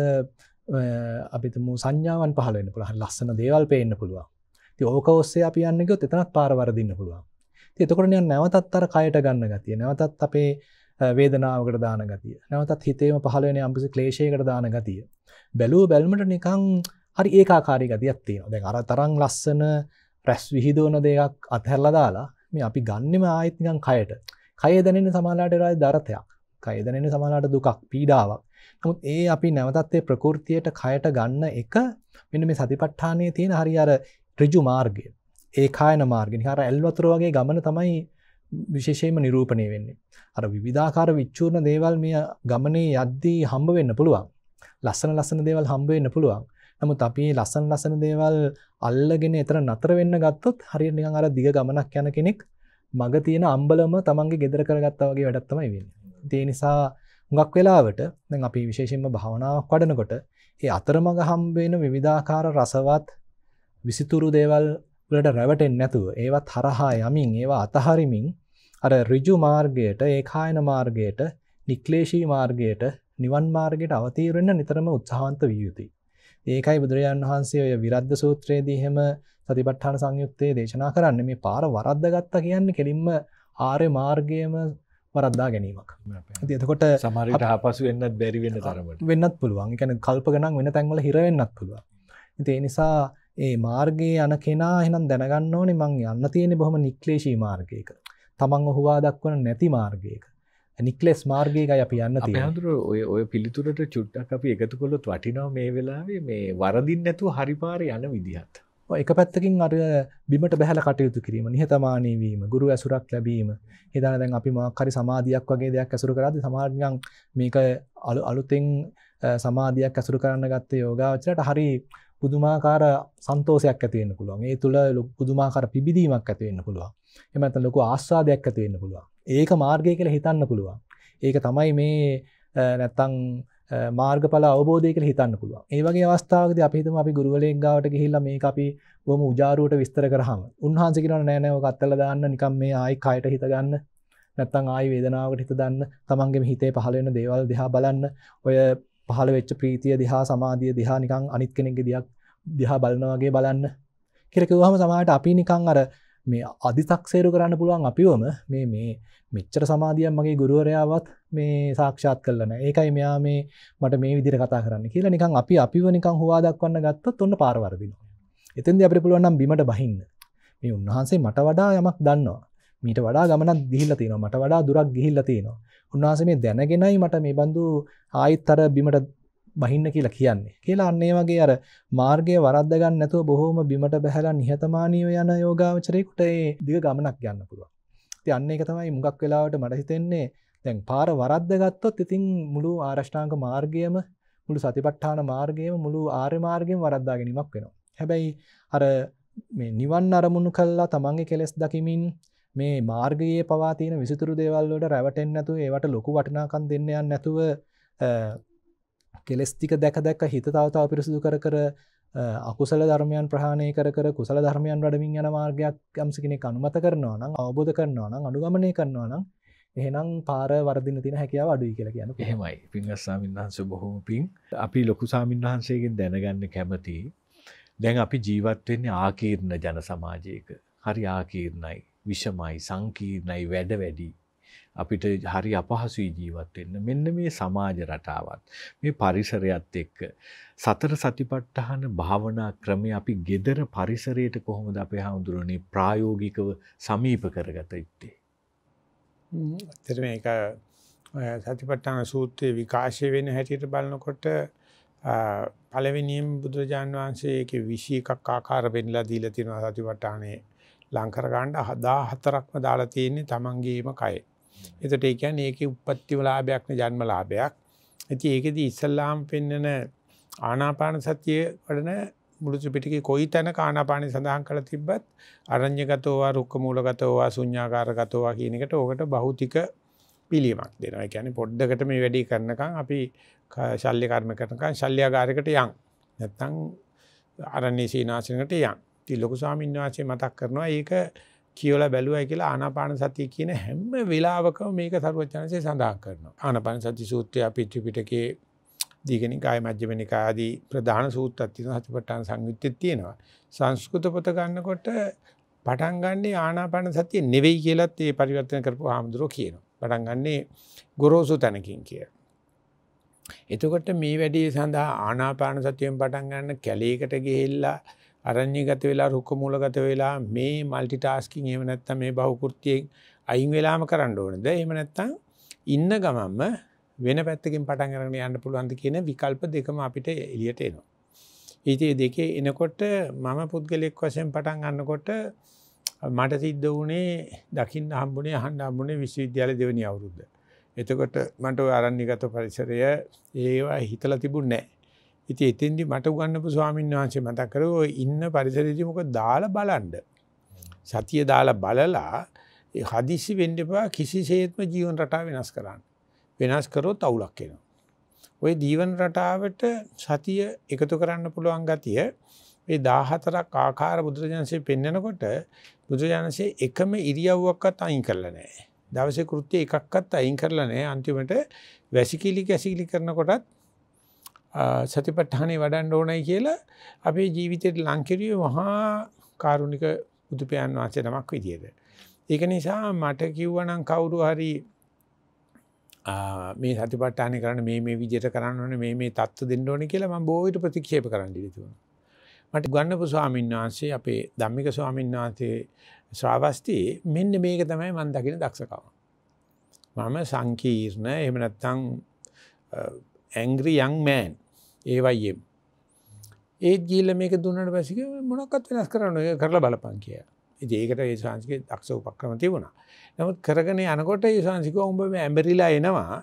අපිටම සංඥාවන් පහළ වෙන්න පුළුවන්. ලස්සන දේවල් පේන්න පුළුවන්. ඉතින් ඕක ඔස්සේ අපි යන්නේ ගියොත් එතනත් පාර වරදින්න පුළුවන්. ඉතින් එතකොට නිකන් නැවතත් අර කයට ගන්න ගතිය. නැවතත් අපේ වේදනාවකට දාන ගතිය. නැවතත් හිතේම පහළ වෙන යම්කිසි ක්ලේශයකට දාන ගතිය. බැලුව බැල්මට නිකන් හරි ඒකාකාරී ගතියක් තියෙනවා. දැන් අර තරම් ලස්සන රැස් විහිදුවන දෙයක් අත්හැරලා දාලා මේ අපි ගන්නෙම ආයෙත් නිකන් කයට. කය දැනෙන සමාලාට රාජ දරතයක්. කය දැනෙන සමාලාට දුකක්, පීඩාවක්. නමුත් ඒ අපි නැවතත් ඒ ප්‍රകൃතියට කයට ගන්න එක මෙන්න මේ සතිපට්ඨානයේ තියෙන හරි අර ඍජු මාර්ගය. ඒ කායන මාර්ගය. නිකන් අර ඇල්වතුර වගේ ගමන තමයි විශේෂයෙන්ම නිරූපණය වෙන්නේ. අර විවිධාකාර විච්චූර්ණ දේවල් මේ ගමනේ යද්දී හම්බ වෙන්න පුළුවන්. ලස්සන ලස්සන දේවල් හම්බ වෙන්න පුළුවන්. නමුත් අපි ලස්සන ලස්සන දේවල් අල්ලගෙන එතන නතර වෙන්න ගත්තොත් හරියට නිකන් අර දිග ගමනක් යන කෙනෙක් මග තියෙන අම්බලම තමන්ගේ ගෙදර කරගත්තා වගේ වැඩක් තමයි වෙන්නේ. ඒ නිසා හුඟක් වෙලාවට දැන් අපි විශේෂයෙන්ම භාවනාවක් වඩනකොට ඒ අතරමඟ හම්බ වෙන විවිධාකාර රසවත් විසිතුරු දේවල් වලට රැවටෙන්නේ නැතුව ඒවත් හරහා යමින් ඒවා අතහරිමින් අර ඍජු මාර්ගයට ඒකායන මාර්ගයට නික්ලේශී මාර්ගයට නිවන් මාර්ගයට අවතීර වෙන්න නිතරම උත්සාහවන්ත විය යුතුයි. ඒකයි බුදුරජාණන් වහන්සේ ඔය විරද්ධ සූත්‍රයේදී එහෙම සතිපට්ඨාන සංයුත්තේ දේශනා කරන්නේ මේ පාර වරද්දාගත්තා කියන්නේ කෙලින්ම ආර්ය මාර්ගයේම වරද්දා ගැනීමක්. ඉතින් එතකොට සමහරවිට ආපසු වෙන්නත් බැරි වෙන්න තරමට. වෙන්නත් පුළුවන්. ඒ කියන්නේ කල්ප ගණන් වෙන තැන්වල හිර වෙන්නත් පුළුවන්. ඉතින් ඒ නිසා ඒ මාර්ගයේ යන කෙනා එහෙනම් දැනගන්න ඕනේ මං යන්න තියෙන්නේ බොහොම නික්ලේශී මාර්ගයක. තමන්ව හුවා දක්වන නැති මාර්ගයක. නික්ලෙස් මාර්ගයකයි අපි යන්න තියෙන්නේ. අපහඳුර ඔය ඔය පිළිතුරට චුට්ටක් අපි එකතු කළොත් වටිනවා මේ වෙලාවේ මේ වරදින් නැතුව හරි පාරේ යන විදිහත්. එක පැත්තකින් අර බිමට බැහැල කටයුතු කිරීම නිහතමානී වීම ගුරු ඇසුරක් ලැබීම හිතන දැන් අපි මොකක් හරි සමාධියක් වගේ දෙයක් ඇසුරු කරද්දී සමාධියන් මේක අලුතෙන් සමාධියක් ඇසුරු කරන්න ගත්තේ යෝගාවචරයට හරි පුදුමාකාර සන්තෝෂයක් ඇති වෙන්න පුළුවන්. ඒ තුල පුදුමාකාර පිබිදීමක් ඇති වෙන්න පුළුවන්. එහෙම නැත්නම් ලොකු ආස්වාදයක් ඇති වෙන්න පුළුවන්. ඒක මාර්ගය කියලා හිතන්න පුළුවන්. ඒක තමයි මේ නැත්තං මාර්ගඵල අවබෝධය කියලා හිතන්න පුළුවන්. ඒ වගේ අවස්ථාවකදී අපි හිතමු අපි ගුරුවරයෙක් ගාවට ගිහිල්ලා මේක අපි බොහොම උජාරුවට විස්තර කරාම උන්වහන්සේ කියනවා නෑ නෑ ඔක අත්තලා දාන්න නිකන් මේ ආයි කයට හිත ගන්න. නැත්තං ආයි වේදනාවකට හිත දාන්න. තමන්ගේම හිතේ පහළ වෙන දේවල් දිහා බලන්න. ඔය පහළ වෙච්ච ප්‍රීතිය දිහා සමාධිය දිහා නිකන් අනිත් කෙනෙක්ගේ දිහා දිහා බලනවා වගේ බලන්න. කියලා කිව්වහම සමහරට අපි නිකන් අර මේ අධිතක්සේරු කරන්න පුළුවන් අපිවම මේ මේ මෙච්චර සමාධියක් මගේ ගුරුවරයාවත් මේ සාක්ෂාත් කරලා නැහැ. ඒකයි මෙයා මේ මට මේ විදිහට කතා කරන්න කියලා නිකන් අපි අපිව නිකන් හුවා දක්වන්න ගත්තොත් ඔන්න පාර වරදිනවා. එතෙන්දී අපිට පුළුවන් නම් බිමට බහින්න. මේ උන්වහන්සේ මට වඩා යමක් දන්නවා. මීට වඩා ගමනක් ගිහිල්ලා තියෙනවා. මට වඩා දුරක් ගිහිල්ලා තියෙනවා. උන්වහන්සේ මේ දැනගෙනයි මට මේ බඳු ආයිත් අර බිමට බහින්න කියලා කියන්නේ. කියලා අන්න ඒ වගේ අර මාර්ගය වරද්ද ගන්න නැතුව බොහොම බිමට බහැලා නිහතමානීව යන යෝගාවචරයෙකුට ඒ දිග ගමනක් යන්න පුළුවන්. ඉතින් අන්න ඒක තමයි මුගක් වෙලාවට මට හිතෙන්නේ දැන් පාර වරද්ද ගත්තොත් ඉතින් මුළු ආරෂ්ඨාංග මාර්ගයම මුළු සතිපට්ඨාන මාර්ගයම මුළු ආර්ය මාර්ගයම වරද්දා ගැනීමක් වෙනවා. හැබැයි අර මේ නිවන් අරමුණු කළා තමන්ගේ කෙලෙස් දකිමින් මේ මාර්ගයේ පවා තියෙන විසිතුරු දේවල් වලට රැවටෙන්නේ නැතුව ඒවට ලොකු වටිනාකම් දෙන්න යන්නේ නැතුව කෙලෙස් ටික දැක දැක හිත තව තව පිරිසුදු කර කර අකුසල ධර්මයන් ප්‍රහාණය කර කර කුසල ධර්මයන් වඩමින් යන මාර්ගයක් යම්සි කෙනෙක් අනුමත කරනවා නම් අවබෝධ කරනවා නම් අනුගමනය කරනවා නම් එහෙනම් පාර වර්දින තින හැකියාව අඩුයි කියලා කියන එහෙමයි. පින්ගත් ස්වාමීන් වහන්සේ බොහොම පිං. අපි ලොකු ස්වාමීන් වහන්සේගෙන් දැනගන්න කැමති දැන් අපි ජීවත් වෙන්නේ ආකීර්ණ ජන සමාජයක. හරි ආකීර්ණයි විෂමයි සංකීර්ණයි වැඩ වැඩි. අපිට හරි අපහසුයි ජීවත් වෙන්න. මෙන්න මේ සමාජ රටාවත් මේ පරිසරයත් එක්ක සතර සතිපට්ඨාන භාවනා ක්‍රමය අපි gedara පරිසරයට කොහොමද අපේ හාමුදුරනේ ප්‍රායෝගිකව සමීප කරගත යුත්තේ? ඇත්තට මේක සතිපට්ඨාන සූත්‍රයේ විකාශය වෙන හැටියට බලනකොට පළවෙනියෙන් බුදුරජාන් වහන්සේ ඒකේ 21ක් ආකාර වෙන්නලා දීලා තියෙනවා සතිපට්ඨානේ ලංකර ගන්න 14ක්ම දාලා තියෙන්නේ තමන්ගේම කය. එතකොට ඒ කියන්නේ ඒකේ උප්පත්ති ලාභයක් නේ ජන්ම ලාභයක්. ඉතින් ඒකෙදි ඉස්සල්ලාම් පෙන්නන ආනාපාන සතිය වඩන මුළු ත්‍රිපිටකේ කොයි තැනක ආනාපානෙ සඳහන් කරලා තිබ්බත් අරඤ්‍යගතෝ වා රුක්ක මූලගතෝ වා ශුඤ්ඤාකාරගතෝ වා කියන එකට ඕකට භෞතික පිළියමක් දෙනවා. ඒ කියන්නේ පොඩ්ඩකට මේ වැඩේ කරනකම් අපි ශල්‍ය කර්ම කරනකම් ශල්‍යාගාරයකට යන්. නැත්තම් අරණ්‍ය සීනාසනකට යන්. ඉතින් ලොකු ස්වාමීන් වහන්සේ මතක් කරනවා ඒක කියවලා බැලුවයි කියලා ආනාපාන සතිය කියන හැම වෙලාවකම මේක සරුවචනසේ සඳහන් කරනවා. ආනාපාන සති සූත්‍රය අපි ත්‍රිපිටකයේ දීඝනිකාය මජ්ක්‍ධිමනිකාය ආදී ප්‍රධාන සූත්‍රත් තියෙනවා සතිපට්ඨාන සංයුත්තේ තියෙනවා. සංස්කෘත පොත ගන්නකොට පටන් ගන්නේ ආනාපාන සතිය නෙවෙයි කියලත් ඒ පරිවර්තන කරපු ආමඳුරෝ කියනවා. පටන් ගන්නේ ගොරෝසු තැනකින් කියලා. එතකොට මේ වැඩේ සඳහා ආනාපාන සතියෙන් පටන් ගන්න කැලේකට ගිහිල්ලා අරණ්‍යගත වෙලා රුක්ක මූලගත වෙලා මේ মালටි ටාස්කින් එහෙම නැත්නම් මේ බහුකෘත්‍යයෙන් අයින් වෙලාම කරන්න ඕනද? එහෙම නැත්නම් ඉන්න ගමන්ම වෙන පැත්තකින් පටන් අරගෙන යන්න පුළුවන්ද කියන විකල්ප දෙකම අපිට එළියට එනවා. ඉතින් දෙකේ එනකොට මම පුද්ගලික වශයෙන් පටන් ගන්නකොට මට සිද්ධ වුණේ දකින්න හම්බුනේ අහන්න හම්බුනේ විශ්වවිද්‍යාලේ දෙවෙනි අවුරුද්ද. එතකොට මට ඔය ආරණ්‍යගත පරිසරය ඒවා හිතලා තිබුණේ නැහැ. ඉතින් එතෙන්දි මට උගන්වපු ස්වාමීන් වහන්සේ මතක් කරේ ඔය ඉන්න පරිසරයේදී මොකද දාලා බලන්න. සතිය දාලා බලලා ඒ හදිසි වෙන්න එපා කිසිසේත්ම ජීවන රටාව වෙනස් කරන්න. වෙනස් කරොත් අවුලක් එනවා. ওই ජීවන රටාවට සතිය එකතු කරන්න පුළුවන් ගතිය මේ 14ක් ආකාර බුදුරජාණන්සේ පෙන්නකොට බුදුරජාණන්සේ එකම ඉරියව්වක්වත් අයින් කරලා නැහැ. දවසේ කෘත්‍ය එකක්වත් අයින් කරලා නැහැ. අන්තිමට වැසිකිලි කැසිකිලි කරනකොටත් සතිපට්ඨානේ වඩන්න ඕනයි කියලා අපේ ජීවිතේට ලංකිරිය මහා කාරුණික බුදුපියන් වහන්සේ නමක් විදියට. ඒක නිසා මට කිව්වනම් කවුරු හරි මේ සතිපට්ඨානේ කරන්න මේ මේ විදියට කරන්න ඕනේ මේ මේ தত্ত্ব දෙන්න ඕනේ කියලා මම බොවිට ප්‍රතික්ෂේප කරන්න ඉඩ තිබුණා. මට ගන්නපු ස්වාමීන් වහන්සේ අපේ ධම්මික ස්වාමීන් වහන්සේ ශ්‍රාවස්තියේ මෙන්න මේක තමයි මම දකින දක්ෂකම. මම සංකීර්ණ එහෙම නැත්නම් angry young man AYM. ඒත් ගිහිල්ලා මේක දුන්නාට පස්සේ මොනවක්වත් වෙනස් කරන්න ඕනේ කරලා බලපන් කියලා. ඉතින් ඒකට ඒ ශාන්සිකේ දක්ෂ උපක්‍රම තිබුණා. නමුත් කරගෙන යනකොට ඒ ශාන්සිකව උඹ මේ ඇඹරිලා එනවා.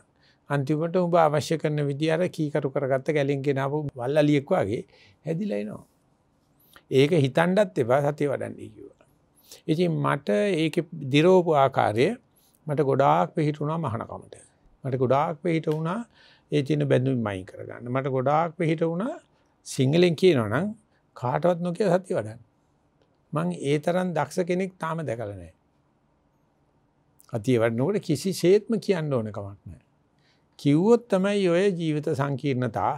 අන්තිමට උඹ අවශ්‍ය කරන විදිය අර කීකරු කරගත්ත ගැලින් ගෙනාවු වල්ලලියෙක් වගේ හැදිලා එනවා. ඒක හිතන්නත් එපා සතිය වඩන්නේ කිව්වා. ඉතින් මට ඒකේ දිරෝපු ආකාරය මට ගොඩාක් පිළිහිටුණා මහානකමට. මට ගොඩාක් පිළිහිට වුණා ඒ තියෙන බැඳුම් මයින් කරගන්න. මට ගොඩාක් පිළිහිට වුණා සිංහලෙන් කියනවනම් කාටවත් නොකිය සතිය වඩන්න. මං ඒ තරම් දක්ෂ කෙනෙක් තාම දැකලා නැහැ. අතිය වඩනකොට කිසිසේත්ම කියන්න ඕන කමක් නැහැ. කිව්වොත් තමයි ඔය ජීවිත සංකීර්ණතා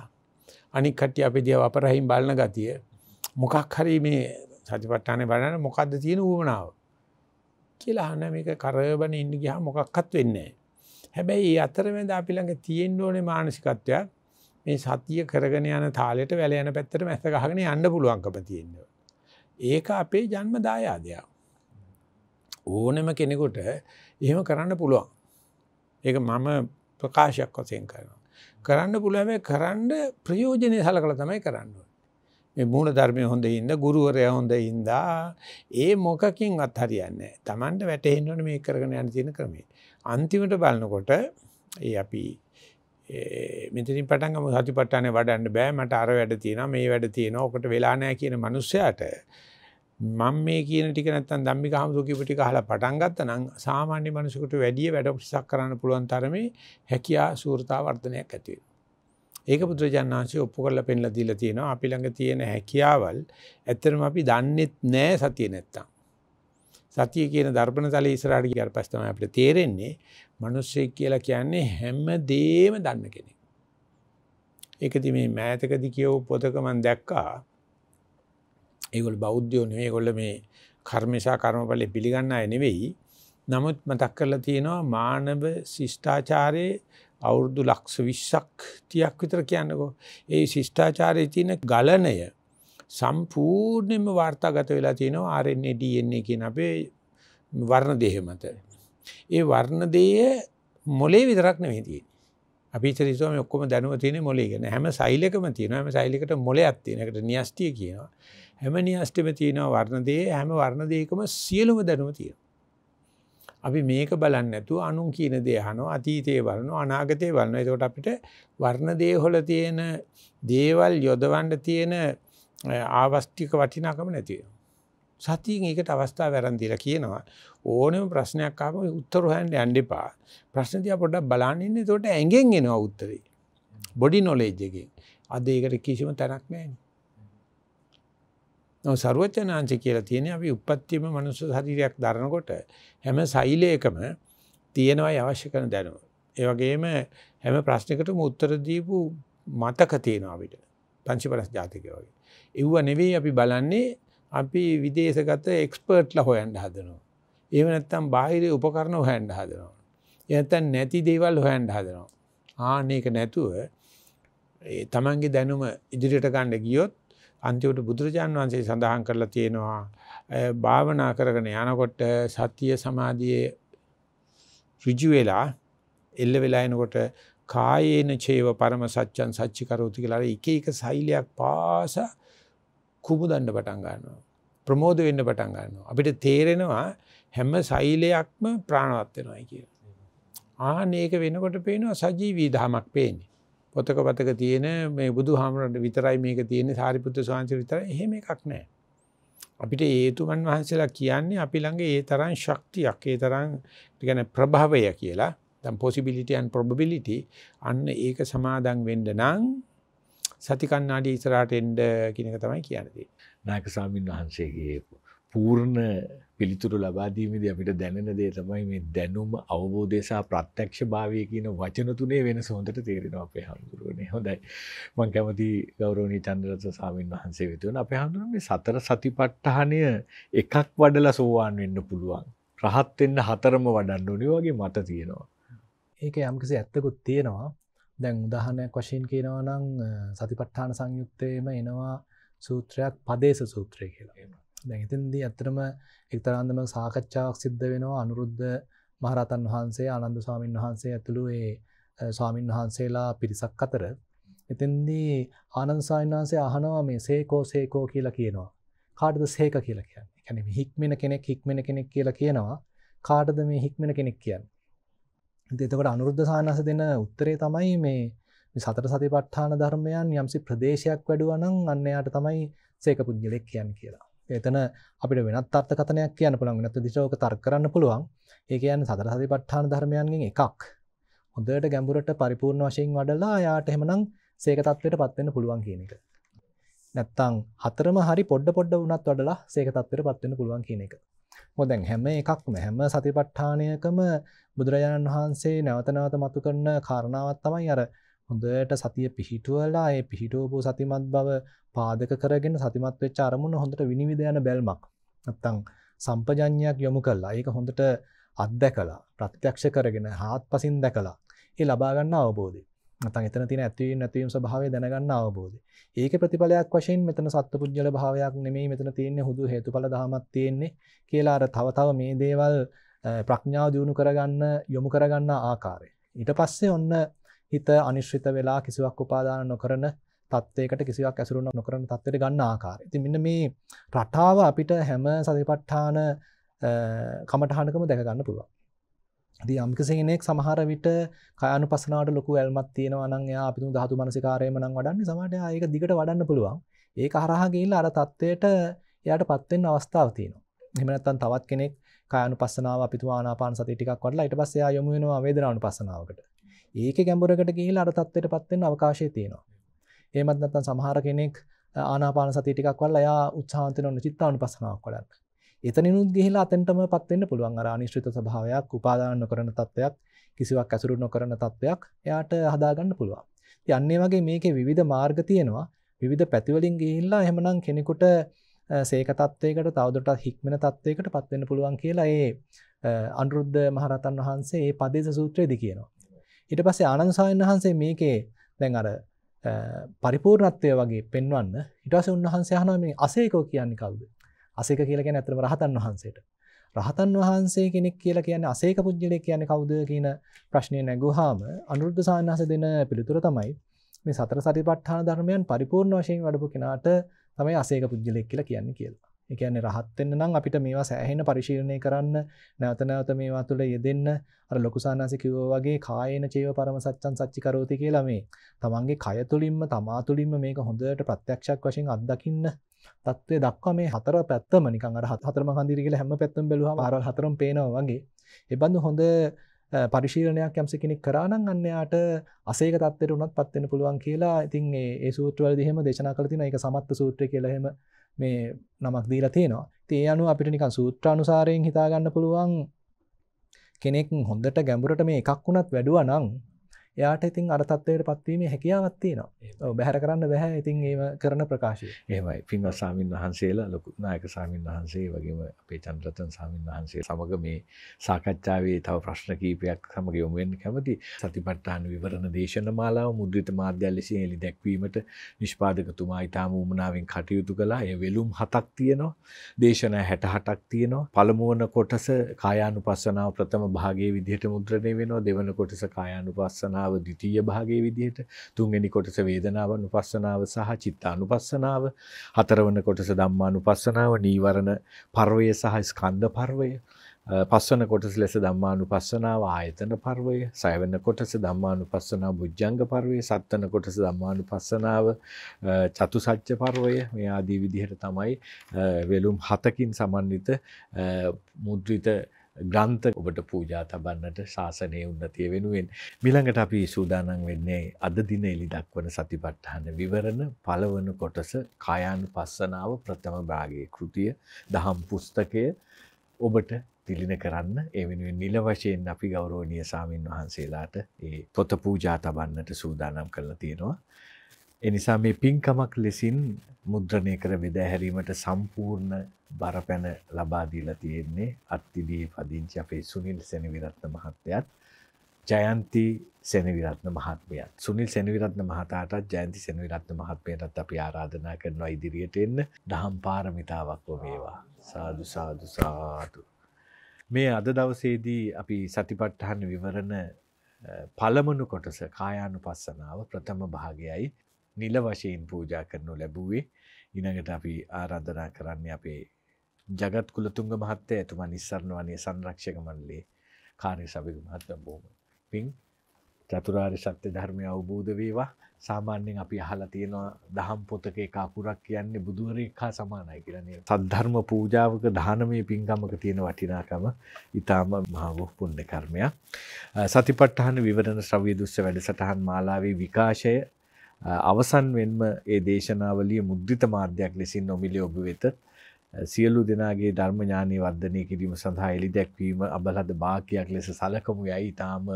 අනික් කට්ටිය අපි දිහා අපරහින් බලන ගතිය මොකක් හරි මේ සතිපට්ඨානේ බලන මොකද්ද තියෙන ඌමනාව කියලා අහන මේක කරබන ඉන්න ගියාම මොකක්වත් වෙන්නේ නැහැ. හැබැයි මේ අතරමැද අපි ළඟ තියෙන්න ඕනේ මානසිකත්වයක් මේ සතිය කරගෙන යන තාලෙට වැල යන පැත්තට මැස්ස ගහගෙන යන්න පුළුවන්කම තියෙනවා. ඒක අපේ ජන්ම දායාදයක්. ඕනෙම කෙනෙකුට එහෙම කරන්න පුළුවන්. ඒක මම ප්‍රකාශයක් වශයෙන් කරනවා. කරන්න පුළුවන් කරන්න ප්‍රයෝජනෙ සලකලා තමයි කරන්න මේ මූණ ධර්මයේ හොඳින්ද ගුරුවරයා හොඳින්ද ඒ මොකකින්වත් හරියන්නේ නැහැ. Tamanට වැටෙන්න ඕනේ මේ කරගෙන යන තියෙන ක්‍රමය. අන්තිමට බලනකොට ඒ අපි මෙතනින් පටන් ගමු සතිපට්ඨානේ වඩන්න බෑ මට අර වැඩ තියෙනවා මේ වැඩ තියෙනවා ඔකට වෙලා නැහැ කියන මනුස්සයාට මම මේ කියන ටික නැත්තම් ධම්මික හමුදු කියපු ටික අහලා පටන් ගත්තා නම් සාමාන්‍ය මිනිසෙකුට වැඩි වැඩ පිසක් කරන්න පුළුවන් තරමේ හැකියා සූරතා වර්ධනයක් ඇති වෙනවා. ඒක බුදුරජාණන් වහන්සේ ඔප්පු කරලා පෙන්ලා දීලා තියෙනවා. අපි ළඟ තියෙන හැකියාවල් ඇත්තටම අපි දන්නෙත් නෑ සතිය නැත්තම්. සතිය කියන දර්පණ තලයේ ඉස්සරහට ගියාට පස්සේ තමයි අපිට තේරෙන්නේ මිනිස්සෙක් කියලා කියන්නේ හැම දෙෙම දන්න කෙනෙක්. ඒකදී මේ මෑතකදී කියව පොතක මම දැක්කා ඒගොල්ලෝ බෞද්ධයෝ නෙවෙයි ඒගොල්ලෝ මේ කර්මේශා කර්මඵලෙ පිළිගන්න අය නෙවෙයි නමුත් මතක් කරලා තියෙනවා මානව ශිෂ්ටාචාරයේ අවුරුදු ලක්ෂ 20ක් 30ක් විතර කියන්නකෝ. ඒ ශිෂ්ටාචාරයේ තියෙන ගලණය සම්පූර්ණයෙන්ම වාර්තාගත වෙලා තියෙනවා RNA DNA කියන අපේ වර්ණ දේහ මත. ඒ වර්ණ දේය මොලේ විතරක් නෙවෙයි තියෙන්නේ. අපි ඉතින් හිතුවා මේ ඔක්කොම දැනුම තියෙන්නේ මොලේ ගැන. හැම සෛලයකම තියෙනවා. හැම සෛලයකට මොලයක් තියෙනවා. ඒකට න්‍යෂ්ටිය කියනවා. හැම න්‍යෂ්ටියෙම තියෙනවා වර්ණ දේය. හැම වර්ණ දේයකම සියලුම දැනුම තියෙනවා. අපි මේක බලන්නේ නැතුව අනුන් කියන දේ අහනවා අතීතයේ බලනවා අනාගතයේ බලනවා. එතකොට අපිට වර්ණ දේ වල තියෙන දේවල් යොදවන්න තියෙන ආවස්තික වටිනාකම නැති වෙනවා. සතියෙන් ඒකට අවස්ථාව වැරන් දීලා කියනවා ඕනෙම ප්‍රශ්නයක් ආවම උත්තර හොයන්න යන්න එපා. ප්‍රශ්න දිහා පොඩ්ඩක් බලන්න ඉන්න. එතකොට ඇඟෙන් එනවා උත්තරේ. බොඩි නොලෙජ් එකෙන්. අද ඒකට කිසිම තැනක් නැහැ. නෝ ਸਰවඥාන්සේ කියලා තියෙන්නේ අපි උප්පත්තියම මනුස්ස ශරීරයක් දරනකොට හැම සෛලයකම තියෙනවයි අවශ්‍ය කරන දැනුම. ඒ වගේම හැම ප්‍රශ්නයකටම උත්තර දීපු මතක තියෙනවා අපිට. පංචපරස් ජාතිකය වගේ. ඒව නෙවෙයි අපි බලන්නේ අපි විදේශගත එක්ස්පර්ට්ලා හොයන්න හදනවා. එහෙම නැත්නම් බාහිර උපකරණ හොයන්න හදනවා. එහෙනම් නැති දේවල් හොයන්න හදනවා. ආන්න ඒක නැතුව ඒ තමන්ගේ දැනුම ඉදිරියට ගන්න ගියොත් අන්තිමට බුදුරජාන් වහන්සේ සඳහන් කරලා තියෙනවා භාවනා කරගෙන යනකොට සතිය සමාධියේ ඍජු වෙලා එල්ල වෙලා එනකොට කායේන චේව පරම සත්‍යං සච්චි කරෝති කියලා එක එක සෛලයක් පාස කුමුදන්න පටන් ගන්නවා. ප්‍රමෝද වෙන්න පටන් ගන්නවා. අපිට තේරෙනවා හැම සෛලයක්ම ප්‍රාණවත් වෙනවායි කියලා. ආන්න ඒක වෙනකොට පේනවා සජීවී ධමයක් පේන්නේ. පොතක පතක තියෙන මේ බුදුහාමරට විතරයි මේක තියෙන්නේ සාරිපුත්‍ර ස්වාමීන් විතරයි එහෙම එකක් නැහැ. අපිට හේතුමන් වහන්සේලා කියන්නේ අපි ළඟ ඒ තරම් ශක්තියක් ඒ තරම් කියන්නේ ප්‍රභවය කියලා දැන් possibility and probability අන්න ඒක සමාදන් වෙන්න නම් සති කන්නාඩි ඉස්සරහට එන්න කියන එක තමයි කියන්නේ. නායක ස්වාමීන් වහන්සේගේ පූර්ණ පිළිතුරු ලබාදීමේදී අපිට දැනෙන දේ තමයි මේ දැනුම අවබෝධය සහ ප්‍රත්‍යක්ෂ භාවය කියන වචන තුනේ වෙනස හොඳට තේරෙනවා අපේ හඳුරුවනේ. හොඳයි. මම කැමති ගෞරවනීය චන්ද්‍රරත්න ස්වාමීන් වහන්සේ වෙතුන අපේ හඳුරුවනේ සතර සතිපට්ඨානය එකක් වඩලා සෝවාන් වෙන්න පුළුවන්. රහත් වෙන්න හතරම වඩන්න ඕනේ වගේ මත තියෙනවා. ඒක යම්කිසි ඇත්තකුත් තියෙනවා. දැන් උදාහරණයක් වශයෙන් කියනවා නම් සතිපට්ඨාන සංයුත්තේම එනවා සූත්‍රයක් පදේශ සූත්‍රය කියලා. දැන් එතනදී ඇත්තටම එක්තරාන්දම සාකච්ඡාවක් සිද්ධ වෙනවා අනුරුද්ධ මහරහතන් වහන්සේ ආනන්ද ස්වාමීන් වහන්සේ ඇතුළු ඒ ස්වාමීන් වහන්සේලා පිරිසක් අතර එතෙන්දී ආනන්ද ස්වාමීන් වහන්සේ අහනවා මේ සේකෝ සේකෝ කියලා කියනවා කාටද සේක කියලා කියන්නේ. ඒ කියන්නේ හික්මෙන කෙනෙක් හික්මෙන කෙනෙක් කියලා කියනවා කාටද මේ හික්මෙන කෙනෙක් කියන්නේ. ඉතින් එතකොට අනුරුද්ධ සානස දෙන උත්තරේ තමයි මේ සතර සතිපට්ඨාන ධර්මයන් යම්සි ප්‍රදේශයක් වැඩුවා නම් අන්න යාට තමයි සේක පුද්ගලෙක් කියන්නේ කියලා. එතන අපිට වෙනත් අර්ථකථනයක් කියන්න පුළුවන් වෙනත් දිශාවක තර්ක කරන්න පුළුවන්. ඒ කියන්නේ සතර සතිපට්ඨාන ධර්මයන්ගෙන් එකක්. හොඳට ගැඹුරට පරිපූර්ණ වශයෙන් වඩලා යාට එහෙමනම් සීක තත්වයටපත් වෙන්න පුළුවන් කියන එක. නැත්තම් හතරම හරි පොඩ පොඩ වුණත් වඩලා සීක තත්වයටපත් වෙන්න පුළුවන් කියන එක. මොකද දැන් හැම එකක්ම හැම සතිපට්ඨානයකම බුදුරජාණන් වහන්සේ නැවත නැවත මතු කරන කාරණාවක් තමයි අර හොඳට සතිය පිහිටුවලා ඒ පිහිටුවපු සතිමත් බව පාදක කරගෙන සතිමත් වෙච්ච අරමුණ හොඳට විනිවිද යන බැල්මක්. නැත්තම් සම්පජඤ්ඤයක් යොමු කළා. ඒක හොඳට අත්දැකලා ප්‍රත්‍යක්ෂ කරගෙන හාත්පසින් දැකලා ඒ ලබා ගන්න අවබෝධය. නැත්නම් එතන තියෙන ඇතිවීම නැතිවීම ස්වභාවය දැනගන්න අවබෝධය. ඒකේ ප්‍රතිඵලයක් වශයෙන් මෙතන සත්පුජ්‍යල භාවයක් නෙමෙයි මෙතන තියෙන්නේ හුදු හේතුඵල ධමයක් තියෙන්නේ කියලා අර තව තව මේ දේවල් ප්‍රඥාව දියුණු කරගන්න යොමු කරගන්න ආකාරය. ඊට පස්සේ ඔන්න හිත අනිශ්චිත වෙලා කිසිවක් උපාදාන නොකරන තත්වයකට කිසිවක් ඇසුරු නොකරන තත්ත්වයට ගන්න ආකාරය. ඉතින් මෙන්න මේ රටාව අපිට හැම සතිපට්ඨාන කමටහනකම දැක ගන්න පුළුවන්. ඉතින් යම්කිසි කෙනෙක් සමහර විට කය අනුපස්සනාවට ලොකු ඇල්මක් තියෙනවා නම් එයා අපි තුමු ධාතු මනසිකාරයම නම් වඩන්නේ සමහරට එයා ඒක දිගට වඩන්න පුළුවන්. ඒක හරහා ගිහිල්ලා අර තත්වයට එයාටපත් වෙන්න අවස්ථාවක් තියෙනවා. එහෙම නැත්නම් තවත් කෙනෙක් කායනුපස්සනාව අපිට ආනාපාන සතිය ටිකක් වඩලා ඊට පස්සේ ආ යොමු වෙනවා වේදනානුපස්සනාවකට. ඒක ගැඹුරකට ගිහිල් අර තත්වයට පත්වෙන්න අවකාශය තියෙනවා. ඒමත් නැත්තම් සමහර කෙනෙක් ආනාපාන සතිය ටිකක් වල්ලා එයා උත්සාහන්තන ඔන්න චිත්තානුපස්සනාවක් වඩන්න. එතනිනුත් ගිහිලා අතෙන්ටම පත්වෙන්න පුළුවන් අර අනිශ්චිත ස්වභාවයක්, උපාදාන නොකරන තත්වයක්, කිසිවක් ඇසුරු නොකරන තත්වයක් එයාට හදාගන්න පුළුවන්. ඉතින් අන්නේ වගේ මේකේ විවිධ මාර්ග තියෙනවා. විවිධ පැතිවලින් ගිහිල්ලා එහෙමනම් කෙනෙකුට සේක තත්වයකට තවදුරටත් හික්මන තත්වයකට පත්වෙන්න පුළුවන් කියලා ඒ අනුරුද්ධ මහරතන් වහන්සේ ඒ පදේශ සූත්‍රයේදී කියනවා. ඊට පස්සේ ආනන්ද සාමණේර වහන්සේ මේකේ දැන් අර පරිපූර්ණත්වය වගේ පෙන්වන්න ඊට පස්සේ උන්වහන්සේ අහනවා මේ අසේකෝ කියන්නේ කවුද? අසේක කියලා කියන්නේ අතරම රහතන් වහන්සේට. රහතන් වහන්සේ කෙනෙක් කියලා කියන්නේ අසේක පුජ්‍යලෙක් කියන්නේ කවුද කියන ප්‍රශ්නය නැගුවාම අනුරුද්ධ සාමණේර වහන්සේ දෙන පිළිතුර තමයි මේ සතර සතිපට්ඨාන ධර්මයන් පරිපූර්ණ වශයෙන් වඩපු කෙනාට තමයි අසේක පුජ්‍යලෙක් කියලා කියන්නේ කියලා. ඒ කියන්නේ රහත් වෙන්න නම් අපිට මේවා සෑහෙන පරිශීලනය කරන්න නැවත නැවත මේවා තුළ යෙදෙන්න අර ලොකු සානාසි කිව්වා වගේ කායේන චේව පරම සත්‍යං සච්චි කරෝති කියලා මේ. තමන්ගේ කය තුලින්ම තමා තුලින්ම මේක හොඳට ප්‍රත්‍යක්ෂයක් වශයෙන් අත්දකින්න තත්ත්වය දක්වා මේ හතර පැත්තම නිකන් අර හතරම කන්දිරි කියලා හැම පැත්තම බැලුවාම පාරවල් හතරම පේනවා වගේ. ඒ බඳු හොඳ පරිශීලනයක් යම්ස කෙනෙක් කරා නම් අන්න යාට අසේක තත්ත්වයට උනත් පත් වෙන්න පුළුවන් කියලා ඉතින් ඒ ඒ සූත්‍රවලදී එහෙම දේශනා කරලා තිනවා ඒක සමත්ත සූත්‍රය කියලා එහෙම මේ නමක් දීලා තියෙනවා. ඉතින් ඒ අනුව අපිට නිකන් සූත්‍රානුසාරයෙන් හිතා ගන්න පුළුවන් කෙනෙක් හොඳට ගැඹුරට මේ එකක් වුණත් වැඩුවා නම් එයාට ඉතින් අර තත්වයට පත්වීමේ හැකියාවක් තියෙනවා. බැහැර කරන්න බැහැ ඉතින් ඒම කරන ප්‍රකාශය. එහෙමයි. පින්වත් සාමීන් වහන්සේලා ලොකු නායක සාමීන් වහන්සේ වගේම අපේ චන්ද්‍රතන් සාමීන් වහන්සේ සමග මේ සාකච්ඡාවේ තව ප්‍රශ්න කීපයක් සමග යොමු වෙන්න කැමති සතිපට්ඨාන විවරණ දේශන මාලාව මුද්‍රිත මාධ්‍ය ලෙසින් එලි දැක්වීමට නිෂ්පාදකතුමා ඊටාම උමනාවෙන් කටයුතු කළා. ඒ වෙලුම් හතක් තියෙනවා. දේශනා 68ක් තියෙනවා. පළමුවන කොටස කායානුපස්සනාව ප්‍රථම භාගයේ විදිහට මුද්‍රණය වෙනවා. දෙවන කොටස කායානුපස්සනාව වේදනාව ද්විතීය භාගයේ විදිහට තුන්වෙනි කොටස වේදනාව අනුපස්සනාව සහ චිත්තානුපස්සනාව හතරවන කොටස ධම්මානුපස්සනාව නීවරණ පර්වය සහ ස්කන්ධ පර්වය පස්වන කොටස ලෙස ධම්මානුපස්සනාව ආයතන පර්වය සයවන කොටස ධම්මානුපස්සනාව බුද්ධංග පර්වය සත්වන කොටස ධම්මානුපස්සනාව චතුසත්‍ය පර්වය මේ ආදී විදිහට තමයි වෙලුම් හතකින් සමන්විත මුද්‍රිත ග්‍රන්ථ ඔබට පූජා තබන්නට ශාසනය උන්නතිය වෙනුවෙන්. මිළඟට අපි සූදානන් වෙන්නේ අද දින එලි දක්වන සතිපට්ඨාන විවරණ පළවන කොටස කායානු පස්සනාව ප්‍රථම භාගයේ කෘතිය දහම් පුස්තකය ඔබට තිලින කරන්න ඒ වෙනුවෙන් නිල වශයෙන් අපි ගෞරවනීය සාමින් වහන්සේලාට ඒ පොත පූජා තබන්නට සූදානම් කරලා තියෙනවා. එනිසා මේ පින්කමක් ලෙසින් මුද්‍රණය කර බෙදහැරීමට සම්පූර්ණ බරපැන ලබා දීලා තියෙන්නේ අත්තිදී පදිංචි අපේ සුනිල් සෙනවිරත්න මහත්තයත් ජයන්ති සෙනවිරත්න මහත්මයත්. සුනිල් සෙනවිරත්න මහතාටත් ජයන්ති සෙනවිරත්න මහත්මයටත් අපි ආරාධනා කරනවා ඉදිරියට එන්න. දහම් පාරමිතාවක්ව මේවා සාදු සාදු සාතු මේ අද දවසේදී අපි සතිපට්ඨාන විවරණ පළමනු කොටස කායානු පස්සනාව ප්‍රථම භාගයයි. නිල වශයෙන් පූජා කරනු ලැබුවේ ඉනඟට අපි ආරාධනා කරන්න අපේ ජගත් කුලතුංග මහත්තය ඇතුමා නිස්සරණ වනය සංරක්ෂක මණ්ඩලේ කාර්ය සභික මහත්ම බොහොම පිං චතුරාර්ය සත්‍ය ධර්මය අවබෝධ වේවා සාමාන්‍යයෙන් අපි අහලා තියෙනවා දහම් පොතක එක අකුරක් කියන්නේ බුදුවරයෙක් හා සමානයි කියලා නේද? සද්ධර්ම පූජාවක දානමය පින්කමක තියෙන වටිනාකම ඊටාම මහා වූ පුණ්‍ය කර්මයක්. සතිපට්ඨාන විවරණ ශ්‍රව්‍ය දුස්ස වැඩසටහන් මාලාවේ විකාශය අවසන් වෙන්ම ඒ දේශනාවලිය මුද්‍රිත මාධ්‍යයක් ලෙසින් නොමිලේ ඔබ වෙත සියලු දෙනාගේ ධර්ම ඥානය වර්ධනය කිරීම සඳහා එළි දැක්වීම අබලද භාගයක් ලෙස සලකමු යයි තාම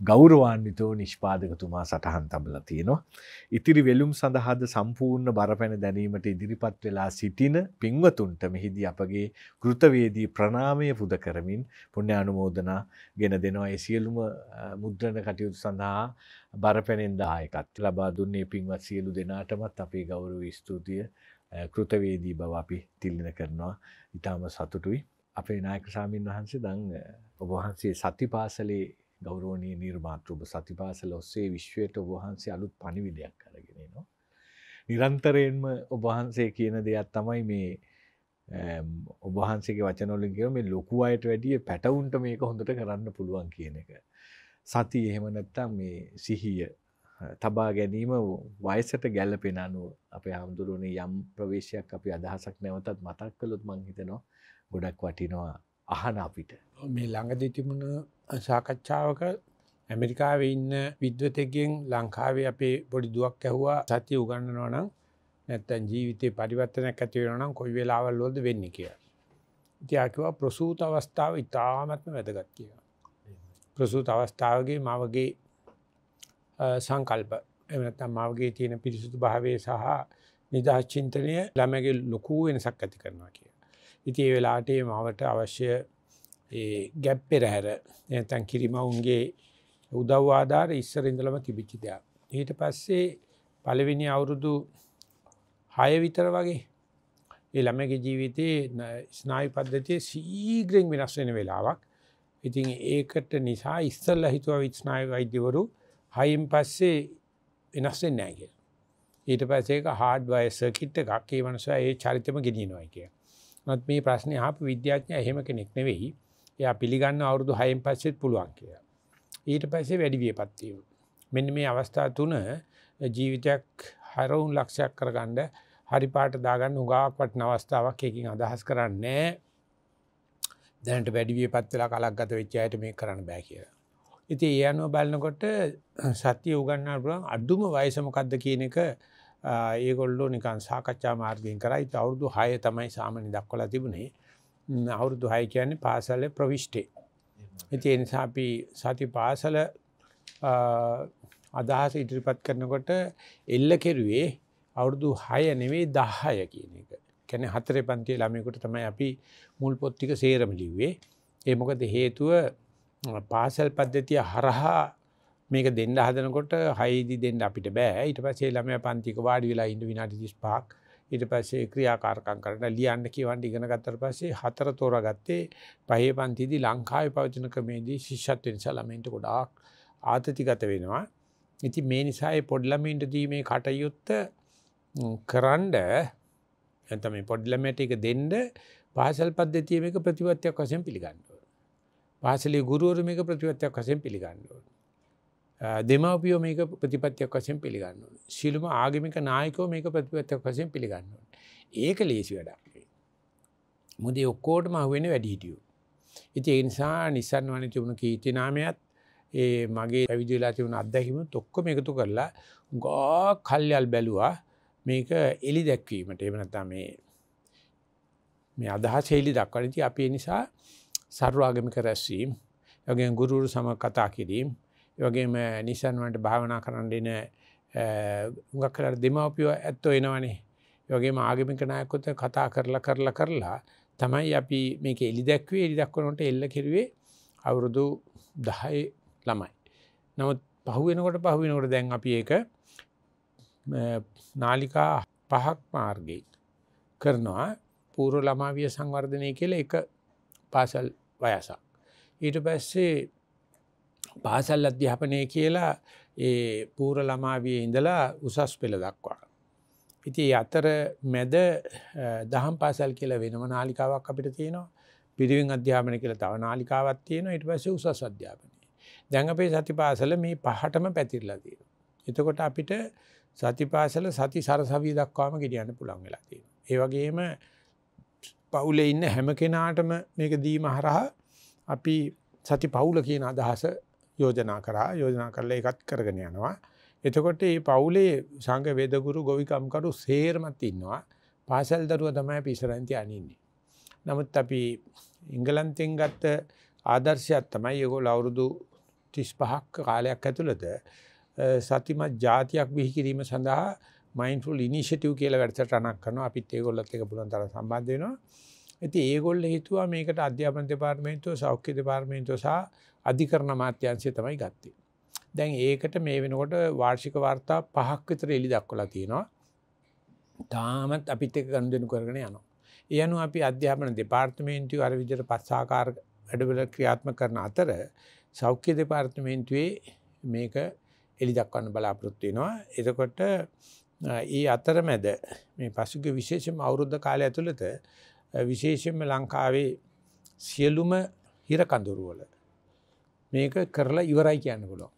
ගෞරවාන්විතෝ නිෂ්පාදකතුමා සටහන් තබලා තියෙනවා. ඉතිරි වෙලුම් සඳහාද සම්පූර්ණ බරපැන දැනීමට ඉදිරිපත් වෙලා සිටින පින්වතුන්ට මෙහිදී අපගේ කෘතවේදී ප්‍රණාමය පුද කරමින් පුණ්‍ය අනුමෝදනා ගෙන දෙනවා. ඒ සියලුම මුද්‍රණ කටයුතු සඳහා බරපැනෙන් දායකත්ව ලබා දුන්නේ පින්වත් සියලු දෙනාටමත් අපේ ගෞරව ස්තුතිය කෘතවේදී බව අපි තිල්ලින කරනවා ඉතාම සතුටුයි අපේ නායක සාමීන් වහන්සේ දං ඔබහන්සේ සති පාසලේ ගෞරෝණී නිර්මාතෘ ඔබ සතිපාසල ඔස්සේ විශ්වයට ඔබහන්සේ අලුත් පණිවිඩයක් කරගෙනනවා. නිරන්තරයෙන්ම ඔබහන්සේ කියන දෙයක් තමයි මේ ඔබහන්සේ වචනොලින් කිය මේ ලොකු අයට වැඩිය පැටවුන්ට මේක හොඳට කරන්න පුළුවන් කියන එක. සති එහෙම නැත්තම් මේ සිහිය තබා ගැනීම වයසට ගැල්ලපෙන අනුව අප හාමුදුරුවනේ යම් ප්‍රවේශයක් අපි අදහසක් නැවතත් මතක් කළොත් මං හිතනවා ගොඩක් වටිනවා අහන අපිට. මේ ළඟදී තිබුණ සාකච්ඡාවක ඇමරිකාවේ ඉන්න විද්වතෙක්ගෙන් ලංකාවේ අපේ පොඩි දුවක් ඇහුවා සතිය උගන්වනවා නම් නැත්තම් ජීවිතේ පරිවර්තනයක් ඇති වෙනවා නම් කොයි වෙලාවල් වලද වෙන්නේ කියලා. ඉතින් ආ කිව්වා ප්‍රසූත අවස්ථාව ඉතාමත්ම වැදගත් කියලා. ප්‍රසූත අවස්ථාවගේ මවගේ සංකල්ප එමනත්තම් මවගේ තියෙන පිරිසුදු භාවය සහ නිදහස් චින්තනය ළමගේ ලොකු වෙනසක් ඇති කරනවා කිය. ඉති ඒ වෙලාටේ මවට අවශ්‍ය ගැප් පෙරහැර නැතැන් කිරිමවුන්ගේ උදව්වාධාර ඉස්සර ඉඳලම තිබිච්චි දෙයක්. ඊට පස්සේ පළවෙනි අවුරුදු හය විතර වගේ ඒ ළමගේ ජීවිතයේ ස්නායු පද්ධතිය සීග්‍රෙන් වෙනස් වෙන වෙලාවක්. ඉතින් ඒකට නිසා ඉස්සල්ල හිතුව විස්නාය වෛද්‍යවරු හයිම් පස්සේ වෙනස් වෙන්නේ නැහැ කියලා. ඊට පස්සේ ඒක හાર્ඩ් වයර් සර්කිට් එකක් ඒ මනුස්සයා ඒ චරිතෙම ගෙනියනවා කිය. නමුත් මේ ප්‍රශ්නේ අහපු විද්‍යාඥයා එහෙම කෙනෙක් නෙවෙයි. එයා පිළිගන්න අවුරුදු 6න් පස්සෙත් පුළුවන් කියලා. ඊට පස්සේ වැඩි වියපත් වීම. මෙන්න මේ අවස්ථා තුන ජීවිතයක් හරවුන් ලක්ෂයක් කරගන්න හරි පාට දාගන්න උගාවක් වටන අවස්ථාවක් එකකින් අදහස් කරන්නේ දැනට වැඩි වියපත් වෙලා කලක් ගත වෙච්ච අයට මේක කරන්න බෑ කියලා. ඉතින් ඒ අනුව බලනකොට සත්‍ය උගන්වන්න පුළුවන් අඩුම වයස මොකද්ද කියන එක ඒගොල්ලෝ නිකන් සාකච්ඡා මාර්ගයෙන් කරා. ඉතින් අවුරුදු 6 තමයි සාමාන්‍ය දක්වලා තිබුණේ. අවුරුදු 6 කියන්නේ පාසලේ ප්‍රවිෂ්ටේ. ඉතින් ඒ නිසා අපි සති පාසල අදහස ඉදිරිපත් කරනකොට එල්ල කෙරුවේ අවුරුදු 6 නෙවෙයි 10 කියන එක. කියන්නේ හතරේ පන්තියේ ළමයෙකුට තමයි අපි මුල් පොත් ටික සේරම ලිව්වේ. ඒ මොකද හේතුව පාසල් පද්ධතිය හරහා මේක දෙන්න හදනකොට හයිදි දෙන්න අපිට බෑ. ඊට පස්සේ ළමයා පන්තික වාඩි වෙලා ඉන්න විනාඩි 35ක් ඊට පස්සේ ක්‍රියාකාරකම් කරන ලියන්න කියවන්න ඉගෙන ගත්තට පස්සේ හතර තෝරාගත්තේ පහේ පන්තිදී ලංකාවේ පවතින ක්‍රමේදී ශිෂ්‍යත්ව නිසා ළමයින්ට ගොඩාක් ආතතිගත වෙනවා. ඉතින් මේ නිසා ඒ පොඩි ළමයින්ට දීමේ කටයුත්ත කරන්න නැත්නම් මේ පොඩි ළමයට එක දෙන්න පාසල් පද්ධතිය මේක ප්‍රතිපත්තියක් වශයෙන් පිළිගන්න ඕනේ. පාසලේ ගුරුවරු මේක ප්‍රතිපත්තියක් වශයෙන් පිළිගන්න ඕනේ. දෙමව්පියෝ මේක ප්‍රතිපත්තියක් වශයෙන් පිළිගන්න ඕනේ. ශිළුම ආගමික නායකයෝ මේක ප්‍රතිපත්තියක් වශයෙන් පිළිගන්න ඕනේ. ඒක ලේසි වැඩක් නෙවෙයි. මොකද ඒ ඔක්කොටම අහුවෙන්නේ වැඩි හිටියෝ. ඉතින් ඒ නිසා Nissan වනේ තිබුණු කීර්ති නාමයත් ඒ මගේ පැවිදි වෙලා තිබුණු අත්දැකීමුත් ඔක්කොම එකතු කරලා ගා කල්යල් බැලුවා මේක එලි දැක්වීමට. එහෙම නැත්නම් මේ මේ අදහස් හෙලි දක්වන ඉතින් අපි ඒ නිසා සර්වාගමික රැස්වීම, යෝගයෙන් ගුරුවරු සමග කතා කිරීම, යෝගයෙන් නිසන් වලට භාවනා කරන්න දෙන උඟක් කරලා දෙමව්පියෝ ඇත්තෝ එනවනේ. යෝගයෙන් ආගමික නායකත්වයට කතා කරලා කරලා කරලා තමයි අපි මේක එලි දැක්වේ එලි දක්වනකොට එල්ල කෙරුවේ අවුරුදු 10 ළමයි. නමුත් පහු වෙනකොට පහු වෙනකොට දැන් අපි ඒක නාලිකා පහක් මාර්ගයේ කරනවා පූර්ව ළමාවිය සංවර්ධනය කියලා එක පාසල් වයසක්. ඊට පස්සේ පාසල් අධ්‍යාපනය කියලා ඒ පූර ළමාවිය ඉඳලා උසස් පෙළ දක්වා. ඉති අතර මැද දහම් පාසල් කියලා වෙනම නාලිකාවක් අපිට තියෙනවා පිරිවෙන් අධ්‍යාපන කියලා තව නාලිකාවක් තියෙනවා ඊට පස්සේ උසස් අධ්‍යාපනය. දැන් අපේ සති පාසල මේ පහටම පැතිරලා තියෙනවා. එතකොට අපිට සති පාසල සති සරසවිය දක්වාම ගෙනියන්න පුළුවන් වෙලා තියෙනවා. ඒ වගේම පවුලේ ඉන්න හැම කෙනාටම මේක දීම හරහා අපි සති පවුල කියන අදහස යෝජනා කරා යෝජනා කරලා ඒකත් කරගෙන යනවා. එතකොට මේ පවුලේ සංඝ වේදගුරු ගොවිකම්කරු සේරමත් ඉන්නවා. පාසල් දරුවා තමයි අපි ඉස්සරහින් තියානින්නේ. නමුත් අපි ඉංගලන්තෙන් ගත්ත ආදර්ශයක් තමයි ඒගොල්ලෝ අවුරුදු 35ක් කාලයක් ඇතුළත සතිමත් જાතියක් බිහි කිරීම සඳහා මයින්ඩ්ෆුල් ඉනිෂියටිව් කියලා වැඩසටහනක් කරනවා. අපිත් ඒගොල්ලොත් එක්ක පුළුවන් තරම් සම්බන්ධ වෙනවා. ඉතින් ඒගොල්ලෝ හිතුවා මේකට අධ්‍යාපන දෙපාර්තමේන්තුව, සෞඛ්‍ය දෙපාර්තමේන්තුව සහ අධිකරණ අමාත්‍යාංශය තමයි ගත්තේ. දැන් ඒකට මේ වෙනකොට වාර්ෂික වාර්තා පහක් විතර එලි දක්වලා තියෙනවා. තාමත් අපිත් එක්ක ගනුදෙනු කරගෙන යනවා. ඒ අනුව අපි අධ්‍යාපන දෙපාර්තමේන්තුව අර විදිහට පස් ආකාර වැඩවල ක්‍රියාත්මක කරන අතර සෞඛ්‍ය දෙපාර්තමේන්තුවේ මේක එලි දක්වන්න බලාපොරොත්තු වෙනවා. එතකොට ඒ අතරමැද මේ පසුගිය විශේෂම අවුරුද්ද කාලය ඇතුළත විශේෂයෙන්ම ලංකාවේ සියලුම හිර කඳුරුවල මේක කරලා ඉවරයි කියන්න පුළුවන්.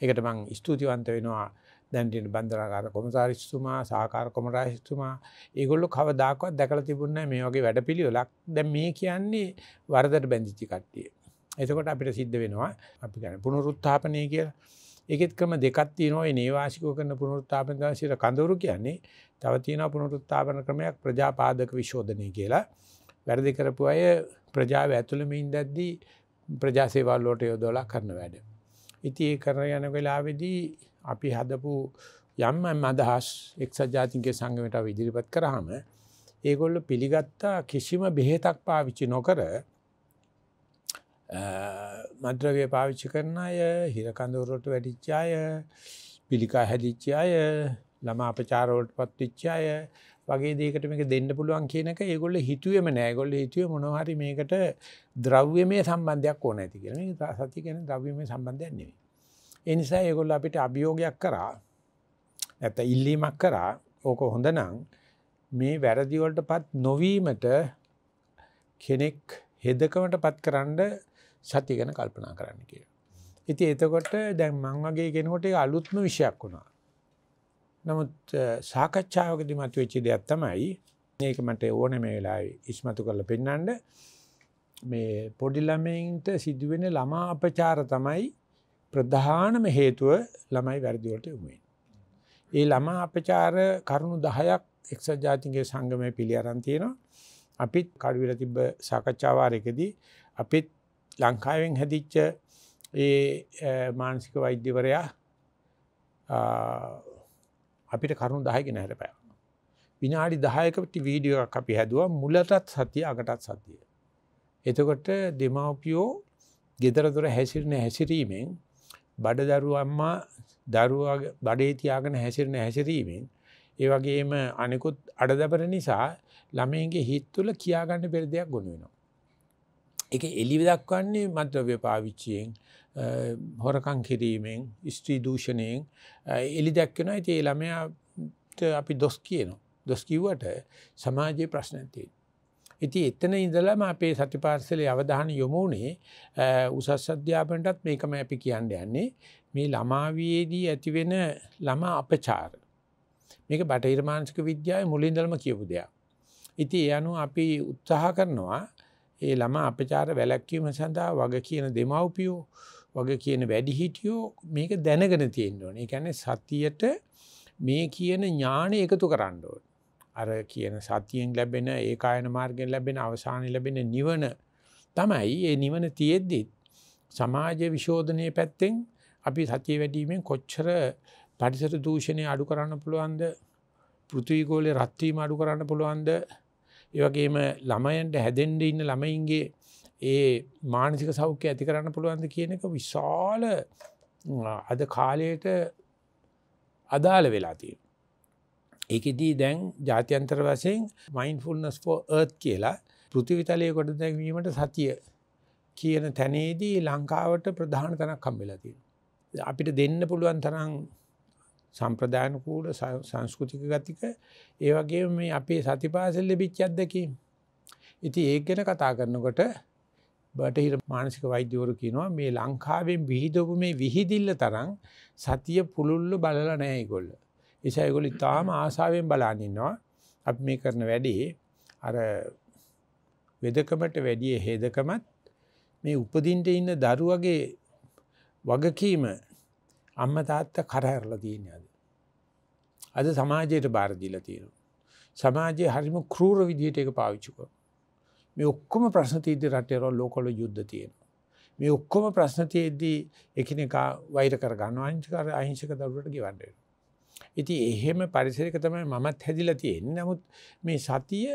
ඒකට මං ස්තුතිවන්ත වෙනවා දැන් තියෙන බන්දරාගාර කොමසාරිස්තුමා සහකාර කොමරායිස්තුමා ඒගොල්ලෝ කවදාකවත් දැකලා තිබුණේ මේ වගේ වැඩපිළිවෙලක්. දැන් මේ කියන්නේ වරදට බැඳිච්ච කට්ටිය. එතකොට අපිට සිද්ධ වෙනවා අපි කියන්නේ පුනරුත්ථාපනය කියලා. ඒකෙත් ක්‍රම දෙකක් තියෙනවා. ඒ නේවාසිකව කරන පුනරුත්ථාපන තමයි සිර කඳවුරු කියන්නේ. තව තියෙනවා පුනරුත්ථාපන ක්‍රමයක් ප්‍රජාපාදක විශෝධනය කියලා. වැරදි කරපු අය ප්‍රජාව ඇතුළෙම ඉඳද්දී ප්‍රජා සේවල් වලට යොදවලා කරන වැඩ. ඉතින් ඒ කරන යන වෙලාවේදී අපි හදපු යම් යම් අදහස් එක්සත් ජාතින්ගේ සංගමයට ඉදිරිපත් කරාම ඒගොල්ල පිළිගත්තා කිසිම බෙහෙතක් පාවිච්චි නොකර මද්‍රවය පාවිච්චි කරන අය හිරකඳවරට වැඩිච්ච අය පිළිකා හැදිච්ච අය ළම අපචාරවලට පත්විච්ච අය වගේ දේකට මේක දෙන්න පුළුවන් කියනක ඒගොල්ල හිතුවම නෑගොල්ල හිතුව මොනහරි මේකට ද්‍රව්‍යමය සම්බන්ධයක් ඕන ඇති කියන සති කියන ද්‍රව්‍යමය සම්බන්ධයක් නෙවෙයි. ඒ නිසා ඒගොල්ල අපිට අභියෝගයක් කරා. ඇත ඉල්ලීමක් කරා. ඕක හොඳ නම් මේ වැරදිවලට පත් නොවීමට කෙනෙක් හෙදකමට පත් කරන්න සති ගැන කල්පනා කරන්න කිය. ඉති එතකොට දැන් මං වගේ කෙනකොට අලුත්ම විෂයක් වුණා. නමුත් සාකච්ඡාවකදි මත වෙච්චි දෙයක් තමයි ඒක මට ඕන මේ වෙලා ඉස්මතු කරල පෙන්නන්ඩ මේ පොඩිල්ලමයින්ට සිදුවෙන ළමා අපචාර තමයි ප්‍රධානම හේතුව ළමයි වැරදිවලට යොමුවෙන්. ඒ ළමා අපචාර කරුණු දහයක් එක්සත් ජාතින්ගේ සංගමය පිළි අරන්තියනවා අපිත් කඩුවිල තිබ්බ සාකච්ඡාවාරයකදී අපිත් ලංකාවෙන් හැදිච්ච ඒ මානසික වෛද්‍යවරයා අපිට කරුණු දහයගෙන හැරපෑ. විනාඩි දහයකට වීඩියෝක් අපි හැදුව මුලටත් සතිය අකටත් සතිය. එතකොට දෙමවපියෝ ගෙදරදොර හැසිරණ හැසිරීමෙන් බඩ දරුවම්මා දරුවා බඩේ තියාගෙන හැසිරෙන හැසිරීමෙන් ඒ වගේම අනිකුත් අඩදබර නිසා ළමයින්ගේ හිත තුළ කියාගන්න බැරි දෙයක් ගොනු වෙනවා. ඒක එළි දක්වන්නේ මද්‍රව්‍ය පාවිච්චියෙන් හොරකම් කිරීමෙන් ස්ත්‍රී දූෂණයෙන් එළි දැක්වෙනවා. ඉතින් ඒ ළමයාට අපි දොස් කියනවා. දොස් කිව්වට සමාජයේ ප්‍රශ්නයක් තියෙනවා. ඉතින් එතන ඉඳලම අපේ සතිපාර්සලේ අවධානය යොමු වුණේ උසස් අධ්‍යාපනයටත් මේකම අපි කියන්න යන්නේ මේ ළමාවියේදී ඇතිවෙන ළමා අපචාර. මේක බටහිර මානසික විද්‍යාවේ මුලින්දලම කියපු දෙයක්. ඉතින් ඒ අනුව අපි උත්සාහ කරනවා ඒ ළමා අපචාර වැළැක්වීම සඳහා වග කියන දෙමව්පියෝ වගේ කියන වැඩිහිටියෝ මේක දැනගෙන තියෙන්න ඕනේ. ඒ කියන්නේ සතියට මේ කියන ඥාණය එකතු කරන්න ඕනේ. අර කියන සතියෙන් ලැබෙන ඒකායන මාර්ගයෙන් ලැබෙන අවසානයේ ලැබෙන නිවන තමයි ඒ නිවන තියෙද්දි සමාජ විශෝධනයේ පැත්තෙන් අපි සතිය වැඩිවීමෙන් කොච්චර පරිසර දූෂණය අඩු කරන්න පුළුවන්ද පෘථිවි ගෝලයේ රත් වීම අඩු කරන්න පුළුවන්ද ඒ වගේම ළමයන්ට හැදෙන්න ඉන්න ළමයින්ගේ ඒ මානසික සෞඛ්‍ය ඇති කරන්න පුළුවන්ද කියන එක විශාල අද කාලයට අදාළ වෙලා තියෙන. ඒකෙදී දැන් ජාත්‍යන්තර වශයෙන් mindfulness for earth කියලා පෘථිවිතලයේ කොට දැක්වීමට සතිය කියන තැනේදී ලංකාවට ප්‍රධාන තැනක් හම්බෙලා තියෙනවා. අපිට දෙන්න පුළුවන් තරම් සම්ප්‍රදාන කූල සංස්කෘතික ගතික ඒ වගේ මේ අපේ සතිපාසල් ලැබිච්ච අත්දැකීම්. ඉතින් ඒක ගැන කතා කරනකොට බටහිර මානසික වෛද්‍යවරු කියනවා මේ ලංකාවෙන් විහිදපු මේ විහිදිල්ල තරම් සතිය පුළුල්ල බලලා නැහැ ඒගොල්ලෝ. ඒසයි ඒගොල්ලෝ තාම ආසාවෙන් බලන් ඉන්නවා. අපි මේ කරන වැඩේ අර වෙදකමට වැඩිය හේදකමත් මේ උපදින්න ඉන්න දරුවගේ වගකීම අම්ම තාත්තා කරහැරලා තියෙන්නේ අද. අද සමාජයට බාර දීලා තියෙනවා. සමාජයේ හරිම ක්‍රූර විදිහට ඒක පාවිච්චි කරනවා. මේ ඔක්කොම ප්‍රශ්න තියෙද්දි රටේ ලෝකවල යුද්ධ තියෙනවා. මේ ඔක්කොම ප්‍රශ්න තියෙද්දි එකිනෙකා වෛර කර ගන්නවා අහිංසක අහිංසක දරුවට ගෙවන්න වෙනවා. ඉතින් එහෙම පරිසරයක තමයි මමත් හැදිලා තියෙන්නේ. නමුත් මේ සතිය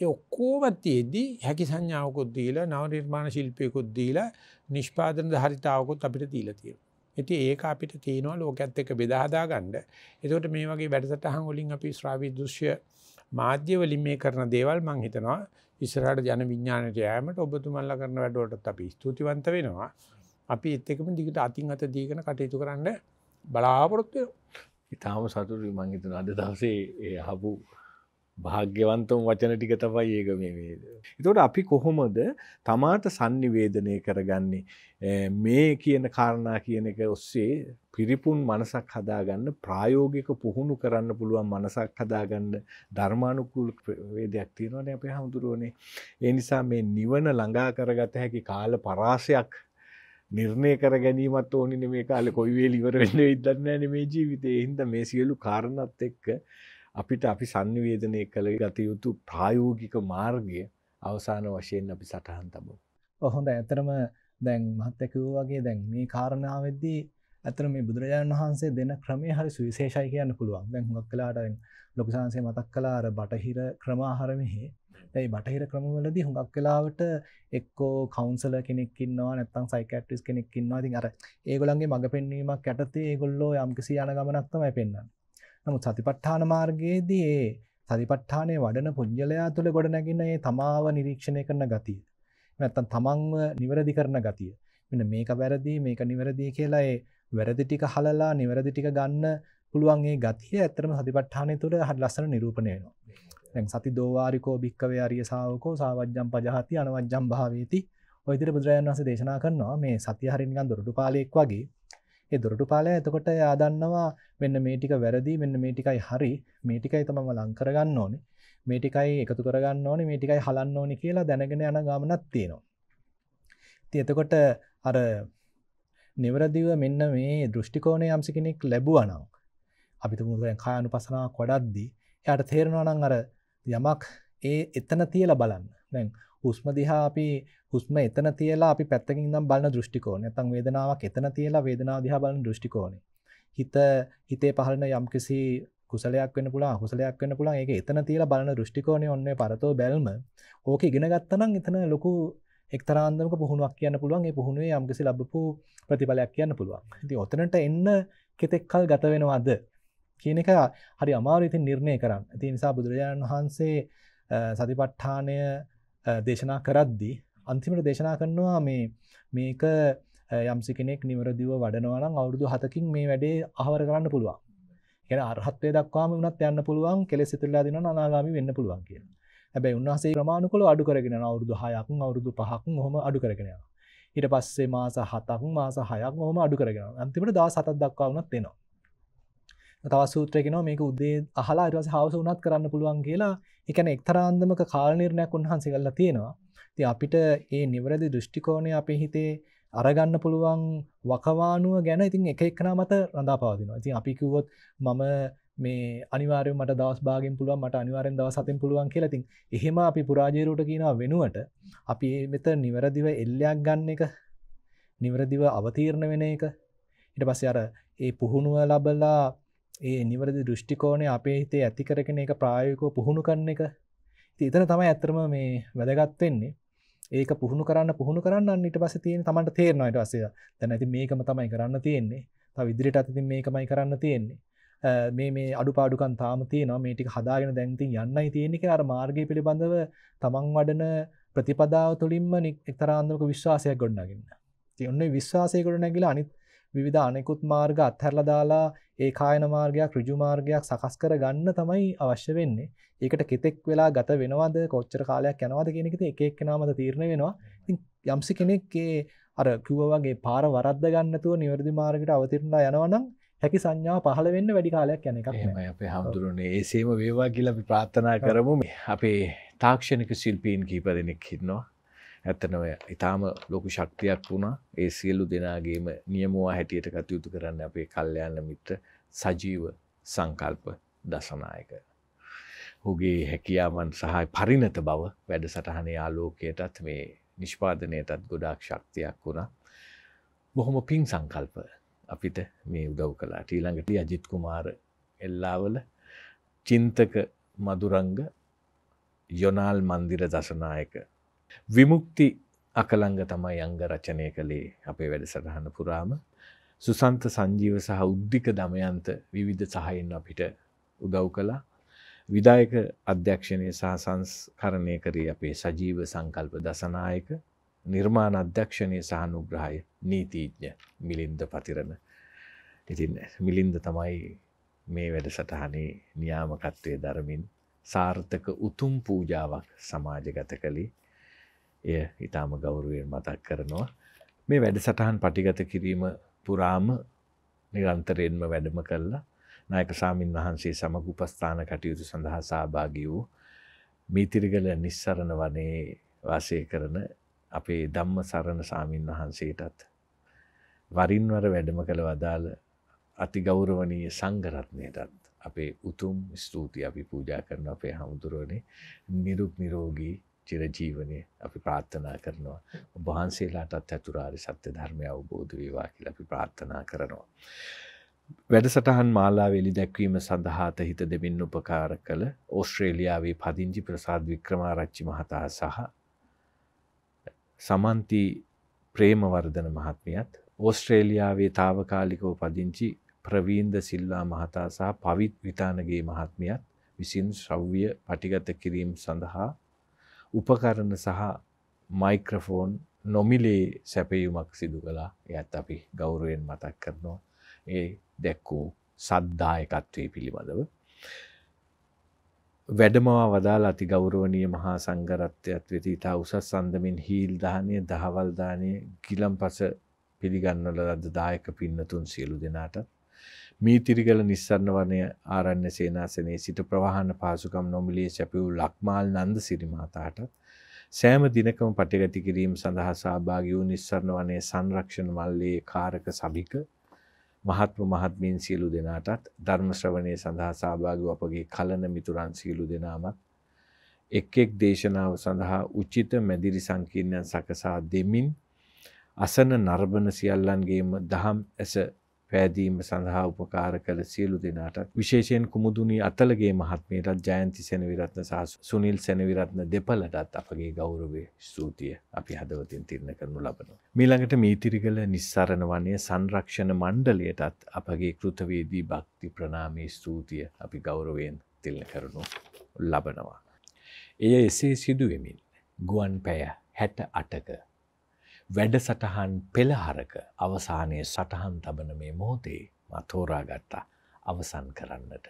ඒ ඔක්කොම තියෙද්දි හැකි සංඥාවකුත් දීලා නව නිර්මාණ ශිල්පයකුත් දීලා නිෂ්පාදන ධාරිතාවකුත් අපිට දීලා තියෙනවා. ඉතින් ඒක අපිට තියෙනවා ලෝකයේත් එක්ක බෙදා හදා ගන්න. ඒකට මේ වගේ වැඩසටහන් වලින් අපි ශ්‍රාවී දෘශ්‍ය මාධ්‍ය වලින් මේ කරන දේවල් මම හිතනවා ඉස්සරහට ජන විඥාණයට යෑමට ඔබතුමන්ලා කරන වැඩවලටත් අපි ස්තුතිවන්ත වෙනවා. අපි ඒත් එක්කම දිගට අතින් අත දීගෙන කටයුතු කරන්න බලාපොරොත්තු වෙනවා. ඉතාම සතුටුයි මං හිතනවා අද දවසේ ඒ අහපු භාග්‍යවන්තම වචන ටික තමයි ඒක මේ මේ. එතකොට අපි කොහොමද තමාට sannivedanaya කරගන්නේ මේ කියන කාරණා කියන එක ඔස්සේ පිරිපුන් මනසක් හදාගන්න ප්‍රායෝගික පුහුණු කරන්න පුළුවන් මනසක් හදාගන්න ධර්මානුකූල වේදයක් තියෙනවානේ අපේ හැමතුරුවනේ. ඒ නිසා මේ නිවන ළඟා කරගත හැකි කාල පරාසයක් නිර්ණය කර ගැනීමත් ඕනිනේ මේ කාලේ කොයි වෙලෙ ඉවර වෙන්න වෙයිද දන්නේ නැහැ මේ ජීවිතේ. ඒ හින්දා මේ සියලු කාරණාත් එක්ක අපිට අපි සංනිවේදනය කළ ගත යුතු ප්‍රායෝගික මාර්ගය අවසාන වශයෙන් අපි සටහන් තබමු. ඔහොඳ ඇතරම දැන් මහත්තකව වගේ දැන් මේ කාරණාවද්දී ඇතර මේ බුදුරජාණන් වහන්සේ දෙන ක්‍රමය හරි සුවිශේෂයි කියන්න පුළුවන්. දැන් හුඟක් කලාට ලොකුසාන්සේ මතක් කලාර බටහිර ක්‍රමාහරමෙහි. ඇයි බටහිර ක්‍රමවලදී හුඟක් කලාවට එක්කෝ කවන්සල කෙනෙක්කින්නවා නැත්තම් සයිකට්‍රිස් කෙනෙක්කින්නවා තින් අර ඒගොලන්ගේ මඟ පෙන්වීමක් ඇටතේ ඒගොල්ලෝ යම්කිසි යන ගමනක්තමයි පෙන්න්න නමුත් සතිපට්ඨාන මාර්ගයේදී ඒ සතිපට්ඨානය වඩන පුද්ගලයා තුළ ගොඩ නැගින්න ඒ තමාව නිරීක්ෂණය කරන ගතිය. නැත්තන් තමන්ව නිවැරදි කරන ගතිය. මෙන්න මේක වැරදි මේක නිවැරදිී කියලා ඒ වැරදි ටික හලලා නිවැරදි ටික ගන්න පුළුවන්ගේ ගතිය ඇතරම සතිපට්ඨානය තුළ හට ලස්සන නිරූපණයනවා දැන් සති දෝවාරිකෝ භික්කවේ අරිය සාාවකෝ සාවජ්ජම් පජහති අනවජ්ජම් භාවේති. ඔයිදිර බුදුරජන් වස දේශනා කරනවා මේ සතිය හරිනිකන් දොරටු පාලෙක් වගේ ඒ දොරටු පාලය එතකොට යාදන්නවා මෙන්න මේටික වැරදි මෙන්න මේටිකයි හරි මේටිකයි තමම ලංකරගන්න ඕනේ මේටිකයි එකතු කරගන්න ඕනේ මේටිකයි හලන්න ඕනි කියලා දැනගෙන යන ගමනත් තියෙනවා. ති එතකොට අර නිවරදිව මෙන්න මේ දෘෂ්ටිකෝණය යම්සි කෙනෙක් ලැබුවනම් අපිතු මුදුවෙන් කායනු පසනා කොඩක්දී යට තේරෙනවනං අර යමක් ඒ එතන තියල බලන්න. දැන් හුස්ම දිහා අපි හුස්ම එතන තියලා අපි පැත්තකින් නම් බලන දෘෂ්ටිකෝන ඇතන් වේදනාවක් එතන තියලා වේදනාව දිහා බලන දෘෂ්ටිකෝන හිත හිතේ පහලන යම්කිසි කුසලයක් වෙන පුලා හුසලයක් වෙන පුළන් ඒක එතන තියලා බලන දෘෂ්ටිකෝනය ඔන්න පරතෝ බැල්ම. ඕක ඉගෙන ගත්තනම් එතන ලොකු එක්තරාන්දමක පුහුණුවක් කියන්න පුළුවන්. ඒ පුහුණුවේ යම්කිසි ලබපු ප්‍රතිඵලයක් කියන්න පුළුවන්. ඉති ඔතනට එන්න කෙතෙක්කල් ගත වෙනවාද කියන එක හරි අමාරු ඉතින් නිර්ණය කරන්න. ඇති නිසා බුදුරජාණන් වහන්සේ සතිපට්ඨානය දේශනා කරද්දී අන්තිමට දේශනා කරනවා මේ මේක යම්සි කෙනෙක් නිවරදිව වඩනවනම් අවුරුදු හතකින් මේ වැඩේ අහවර කරන්න පුළුවන්. එන අර්හත්වය දක්වාම වනත් යන්න පුළුවන් කෙලෙ සිතුල්ලා දින අනාගාමි වෙන්න පුළුවන් කිය හැබැයි උන්වහසේ ප්‍රමාණුකොල අඩු කරගෙන අවුරුදු හයක්ම අවුරුදු පහක් හොම අඩු කරගෙනවා ඊට පස්සේ මාස හතක් මාස හයක් හොම අඩු කරගෙන අන්තිමට දා සතත් දක්වා වනත් දෙනවා තව සූත්‍රයගෙනවා මේක උදේ අහලා ඉරස හවස වනත් කරන්න පුළුවන් කියලා. එකන එක්තරාන්දමක කාලනිර්ණයක් උන්හන්සේ කල්ලා තියෙනවා. ති අපිට ඒ නිවරදි දෘෂ්ටිකෝණය අපේ හිතේ අරගන්න පුළුවන් වකවානුව ගැන ඉතින් එක එක්නා මත රඳා පවදිනවා ඉතින් අපි කිව්වොත් මම මේ අනිවාරය මට දවස් බාගෙන් පුළුවන් මට අනිවාරෙන් දව සතින් පුළුවන් කියලතින් එහෙම අපි පුරාජයරුට කියනවා වෙනුවට අපි මෙත නිවැරදිව එල්ලයක් ගන්න එක නිවරදිව අවතීරණ වෙන එක. ඉට පස්ස අර ඒ පුහුණුව ලබලා ඒ නිවරදි දෘෂ්ටිකෝණය අපේ හිතේ ඇති කරගෙන එක ප්‍රායෝකෝ පුහුණු කරන එක. ඉතන තමයි ඇත්තරම මේ වැදගත්වෙන්නේ ඒක පුහුණු කරන්න පුහුණු කරන්න ඊට පස තියෙන තමන්ට තේරනවාට වසය දැන ඇති මේකම තමයි කරන්න තියෙන්නේ. ත විදිරිට අතිතින් මේකමයි කරන්න තියෙන්නේ. මේ මේ අඩු පාඩුකන් තාම තියනවා. මේටික හදාගෙන දැන්තින් යන්නයි තියෙනෙක අර මාර්ගය පිළිබඳව තමන් වඩන ප්‍රතිපදාව තුළින්ම එක්තරාන්දමක විශ්වාසයක් ගොඩනගන්න. ති ඔන්න විශ්වාසය ගොඩ නැගිලා අනිත් විධ අනෙකුත් මාර්ග අත්හැරල දාලා ඒ කායන මාර්ගයක් රුජු මාර්ගයක් සකස් කර ගන්න තමයි අවශ්‍ය වෙන්නේ. ඒකට කෙතෙක් වෙලා ගත වෙනවාද? කොච්චර කාලයක් යනවාද කියෙනෙකෙත එක එක්නමද තීරණය වෙනවා. යම්සි කෙනෙක්ගේ අර කිව්වගේ පාර වරද්ද ගන්නතුව නිවැරදි මාර්ගට අවතිරණා යනවනම් හැකි සංඥාව පහළ වෙන්න වැඩි කාලයක් යන එකක් අපේ හමුදුරනේ ඒසේම වේවා කියලපි ප්‍රාර්ථනා කරමු. අපේ තාක්ෂණක ශිල්පීන් කීප දෙනෙක් හින්නවා ඇත්තනව ඉතාම ලොකු ශක්තියක් වුණා ඒ සියලු දෙනාගේම නියමුවා හැටියට කටයුතු කරන්න අපේ කල්්‍යයන්න මිත්‍ර සජීව සංකල්ප දසනායක. හුගේ හැකියාවන් සහයි පරිනත බව වැඩ සටහනේ ආලෝකයටත් මේ නිෂ්පාදනයටත් ගොඩාක් ශක්තියක් වුණා. බොහොම පින් සංකල්ප අපිට මේ උදව් කලා ටීළඟට අජිත් කුමාර එල්ලාවල චින්තක මදුරංග යොනාල් මන්දිර දසනායක විමුක්ති අකළංග තමයි අංග රචනය කළේ අපේ වැඩසටහන පුරාම. සුසන්ත සංජීව සහ උද්ධික දමයන්ත විවිධ සහයෙන් අපිට උදව් කළා. විදායක අධ්‍යක්ෂණය සහ සංස්කරණය කරේ අපේ සජීව සංකල්ප දසනායක නිර්මාණ අධ්‍යක්ෂණය සහනුග්‍රහය නීතිීඥ මිලින්ද පතිරණ. ඉතින් මිලින්ද තමයි මේ වැඩසටහනේ නියාමකත්වය දරමින් සාර්ථක උතුම් පූජාවක් සමාජගත කළේ. එය ඉතාම ගෞරුවෙන් මතක් කරනවා. මේ වැඩ සටහන් පටිගත කිරීම පුරාම නිරන්තරයෙන්ම වැඩම කල්ලා නායක සාමීන් වහන්සේ සමග උපස්ථාන කටයුතු සඳහා සහභාගී වූ මීතිරිගල නිස්සරණ වනේ වාසය කරන අපේ ධම්ම සරණ සාමීන් වහන්සේටත් වරින්වර වැඩම කළ වදාළ අති ගෞරවනීය සංගරත්නයටත් අපේ උතුම් ස්තුති අපි පූජා කරන අපේ හමුදුරුවනේ. නිරුක් නිරෝගී චිරජීවනය අපි ප්‍රාර්ථනා කරනවා. ඔබහන්සේලාටත් ඇතුරාරි සත්‍ය ධර්මය අවබෝධ වේවා කියලා අපි ප්‍රාර්ථනා කරනවා. වැඩසටහන් මාලාවෙලි දැක්වීම සඳහාත හිත දෙමින් උපකාර කළ ඕස්ට්‍රේලියාවේ පදිංචි ප්‍රසාද් වික්‍රමාරච්චි මහතා සහ සමන්ති ප්‍රේමවර්ධන මහත්මියත් ඕස්ට්‍රේලියාවේ තාවකාලිකව පදිංචි ප්‍රවීන්ද සිල්වා මහතා සහ පවිත් විතානගේ මහත්මියත් විසින් ශ්‍රව්‍ය පටිගත කිරීම සඳහා උපකරණ සහ මයික්‍රෆෝන් නොමිලේ සැපයුමක් සිදු කලා එයත් අපි ගෞරුවෙන් මතක් කරනවා ඒ දැක්වූ සද්ධායකත්වය පිළිබඳව. වැඩමවා වදාල අති ගෞරවනය මහා සංගරත්වයක් වෙති ඉතා උසස් සන්දමින් හීල් දානය දහවල්දානය ගිලම් පස පිළිගන්නල ලද දායක පින්නතුන් සියලු දෙනාට මීතිරිගල නිස්සරණ වනය ආරණ්‍ය සේනාසනයේ සිට ප්‍රවාහන පාසුකම් නොමිලේ සැපිවූ ලක්මාල් නන්ද සිරිමාතාට සෑම දිනකම පටිගති කිරීම සඳහා සභාගී වූ නිස්සරණ වනයේ සංරක්ෂණ මල්ලේ කාරක සභික මහත්ම මහත්මීන් සියලු දෙනාටත් ධර්ම ශ්‍රවණය සඳහා සහභාගී අපගේ කලන මිතුරන් සියලු දෙනාමත් එක් එක් දේශනාව සඳහා උචිත මැදිරි සංකීර්ණයන් සකසා දෙමින් අසන නර්බන සියල්ලන්ගේම දහම් ඇස පෑදීම සඳහා උපකාර කළ සියලු දෙනාටත් විශේෂයෙන් කුමුදුනී අතලගේ මහත්මයටත් ජයන්ති සෙනවිරත්න සහ සුනිල් සෙනවිරත්න දෙපලටත් අපගේ ගෞරවේ ස්තුතිය අපි හදවතින් තිරණ කරනු ලබනවා. මීළඟට මීතිරිගල නිස්සරණ වනය සංරක්ෂණ මණ්ඩලයටත් අපගේ කෘතවේදී භක්ති ප්‍රනාමී ස්තුතිය අපි ගෞරවයෙන් තිල්න කරනු ලබනවා. එය එසේ සිදුවමින් ගුවන් පැය හැට අටක වැඩසටහන් පෙළහරක අවසානයේ සටහන් තබන මේ මොහොතේ මතෝරාගත්තා අවසන් කරන්නට.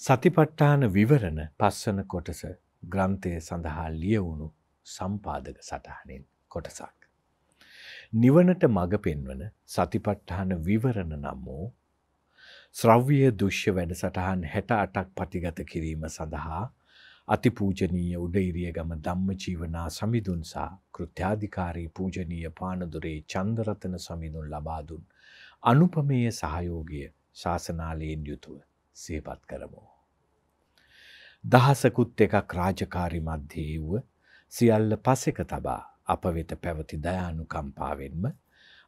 සතිපට්ඨාන විවරණ පස්වන කොටස ග්‍රන්ථය සඳහා ලියවුණු සම්පාදක සටහනින් කොටසක්. නිවනට මඟ පෙන්වන සතිපට්ඨාන විවරණ නම් වූ ශ්‍රව්‍ය දුෂ්‍ය වැඩසටහන් හැට අටක් පටිගත කිරීම සඳහා අතිපූජනීය උඩයිරියගම ධම්මජීවනා සමිඳුන්සා කෘත්‍යාධිකාරී පූජනීය පානදුරේ චන්දරතන සමිඳුන් ලබා දුන් අනුපමේය සහයෝගය ශාසනාලයෙන් යුතුව සිහිපත් කරමු. දහසකුත් එකක් රාජකාරි මධ්‍යයේ වුව සියල්ල පසෙක තබා අප වෙත පැවති දයානුකම්පාවෙන්ම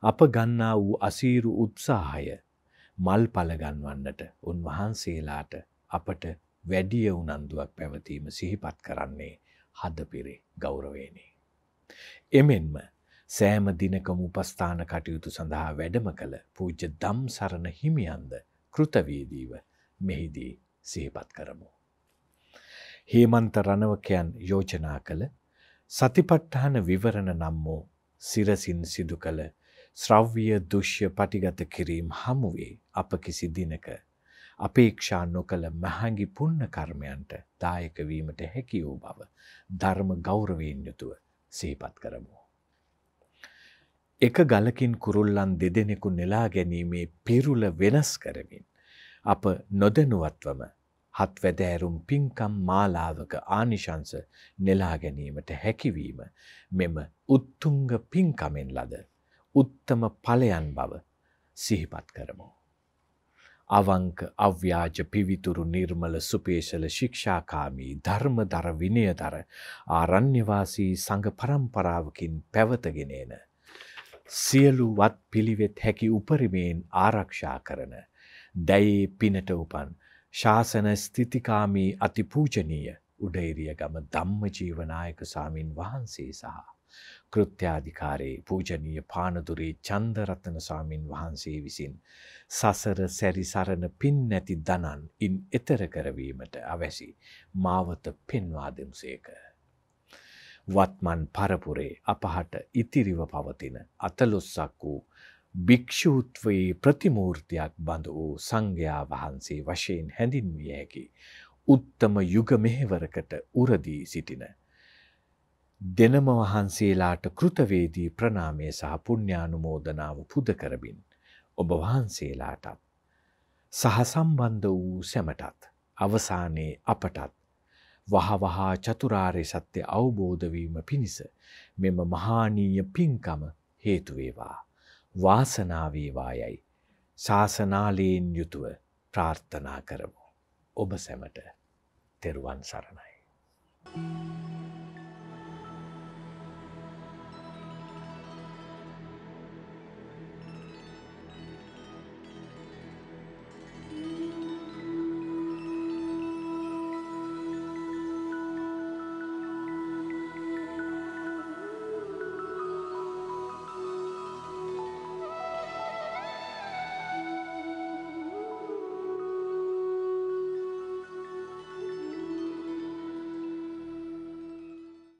අප ගන්නා වූ අසීරු උත්සාහය මල් පලගන්වන්නට උන්වහන්සේලාට අපට වැඩිය උනන්දුවක් පැවතීම සිහිපත් කරන්නේ හදපිරේ ගෞරවේනේ. එමෙන්ම සෑම දිනකම උපස්ථාන කටයුතු සඳහා වැඩම කළ පූජ්‍ය දම් සරණ හිමියන්ද කෘතවේදීව මෙහිදී සිහිපත් කරමු. හේමන්ත රණවකයන් යෝජනා කළ සතිපට්ඨාන විවරණ නම් වූ සිරසින් සිදු කළ ශ්‍රව්‍ය දුෂ්‍ය පටිගත කිරීම් හමුවේ අප කිසි දිනක අපේක්ෂා නොකළ මහඟි පුන්න කර්මයන්ට දායකවීමට හැකි වූ බව ධර්ම ගෞරවයෙන් යුතුව සේපත් කරමු. එක ගලකින් කුරුල්ලන් දෙදෙනෙකු නෙලා ගැනීමේ පිරුල වෙනස් කරමින් අප නොදැනුවත්වම හත් වැදෑරුම් පින්කම් මාලාවක ආනිශංස නෙලා ගැනීමට හැකිවීම මෙම උත්තුංග පින්කමෙන් ලද උත්තම ඵලයන් බව සිහිපත් කරමු. අවංක අව්‍යාජ පිවිතුරු නිර්මල සුපේශල ශික්ෂාකාමී ධර්මදර විනයදර ආරණ්‍යවාසී සංඝ පරම්පරාවකින් පැවතගෙනේන. සියලු වත් පිළිවෙත් හැකි උපරිමයෙන් ආරක්ෂා කරන දැයේ පිනට උපන් ශාසන ස්ථිතිකාමී අතිපූජනීය උඩයිරියගම ධම්මජීවනායක සාමීන් වහන්සේ සහ කෘත්‍යාධිකාරයේ පූජනීය පානදුරේ චන්දරතන ස්වාමින් වහන්සේ විසින් සසර සැරිසරණ පින් නැති දනන් ඉන් එතර කරවීමට අවැසි මාවත පෙන්වා දෙමුසේක. වත්මන් පරපුරේ අපහට ඉතිරිව පවතින අතලොස්සක් වූ භික්‍ෂූත්වයේ ප්‍රතිමූර්තියක් බඳ වූ සංඝයා වහන්සේ වශයෙන් හැඳින්විය හැකි උත්තම යුග මෙහෙවරකට උරදී සිටින දෙනම වහන්සේලාට කෘතවේදී ප්‍රනාමය සහ පුණ්‍යානුමෝදනාව පුද කරමින් ඔබ වහන්සේලාටත් සහසම්බන්ධ වූ සැමටත් අවසානයේ අපටත් වහවහා චතුරාර්ය සත්‍ය අවබෝධ වීම පිණිස මෙම මහානීය පින්කම හේතු වේවා. වාසනාව වේවායයි ශාසනාලයෙන් යුතුව ප්‍රාර්ථනා කරමු. ඔබ සැමට තෙරුවන් සරණයි. Thank you.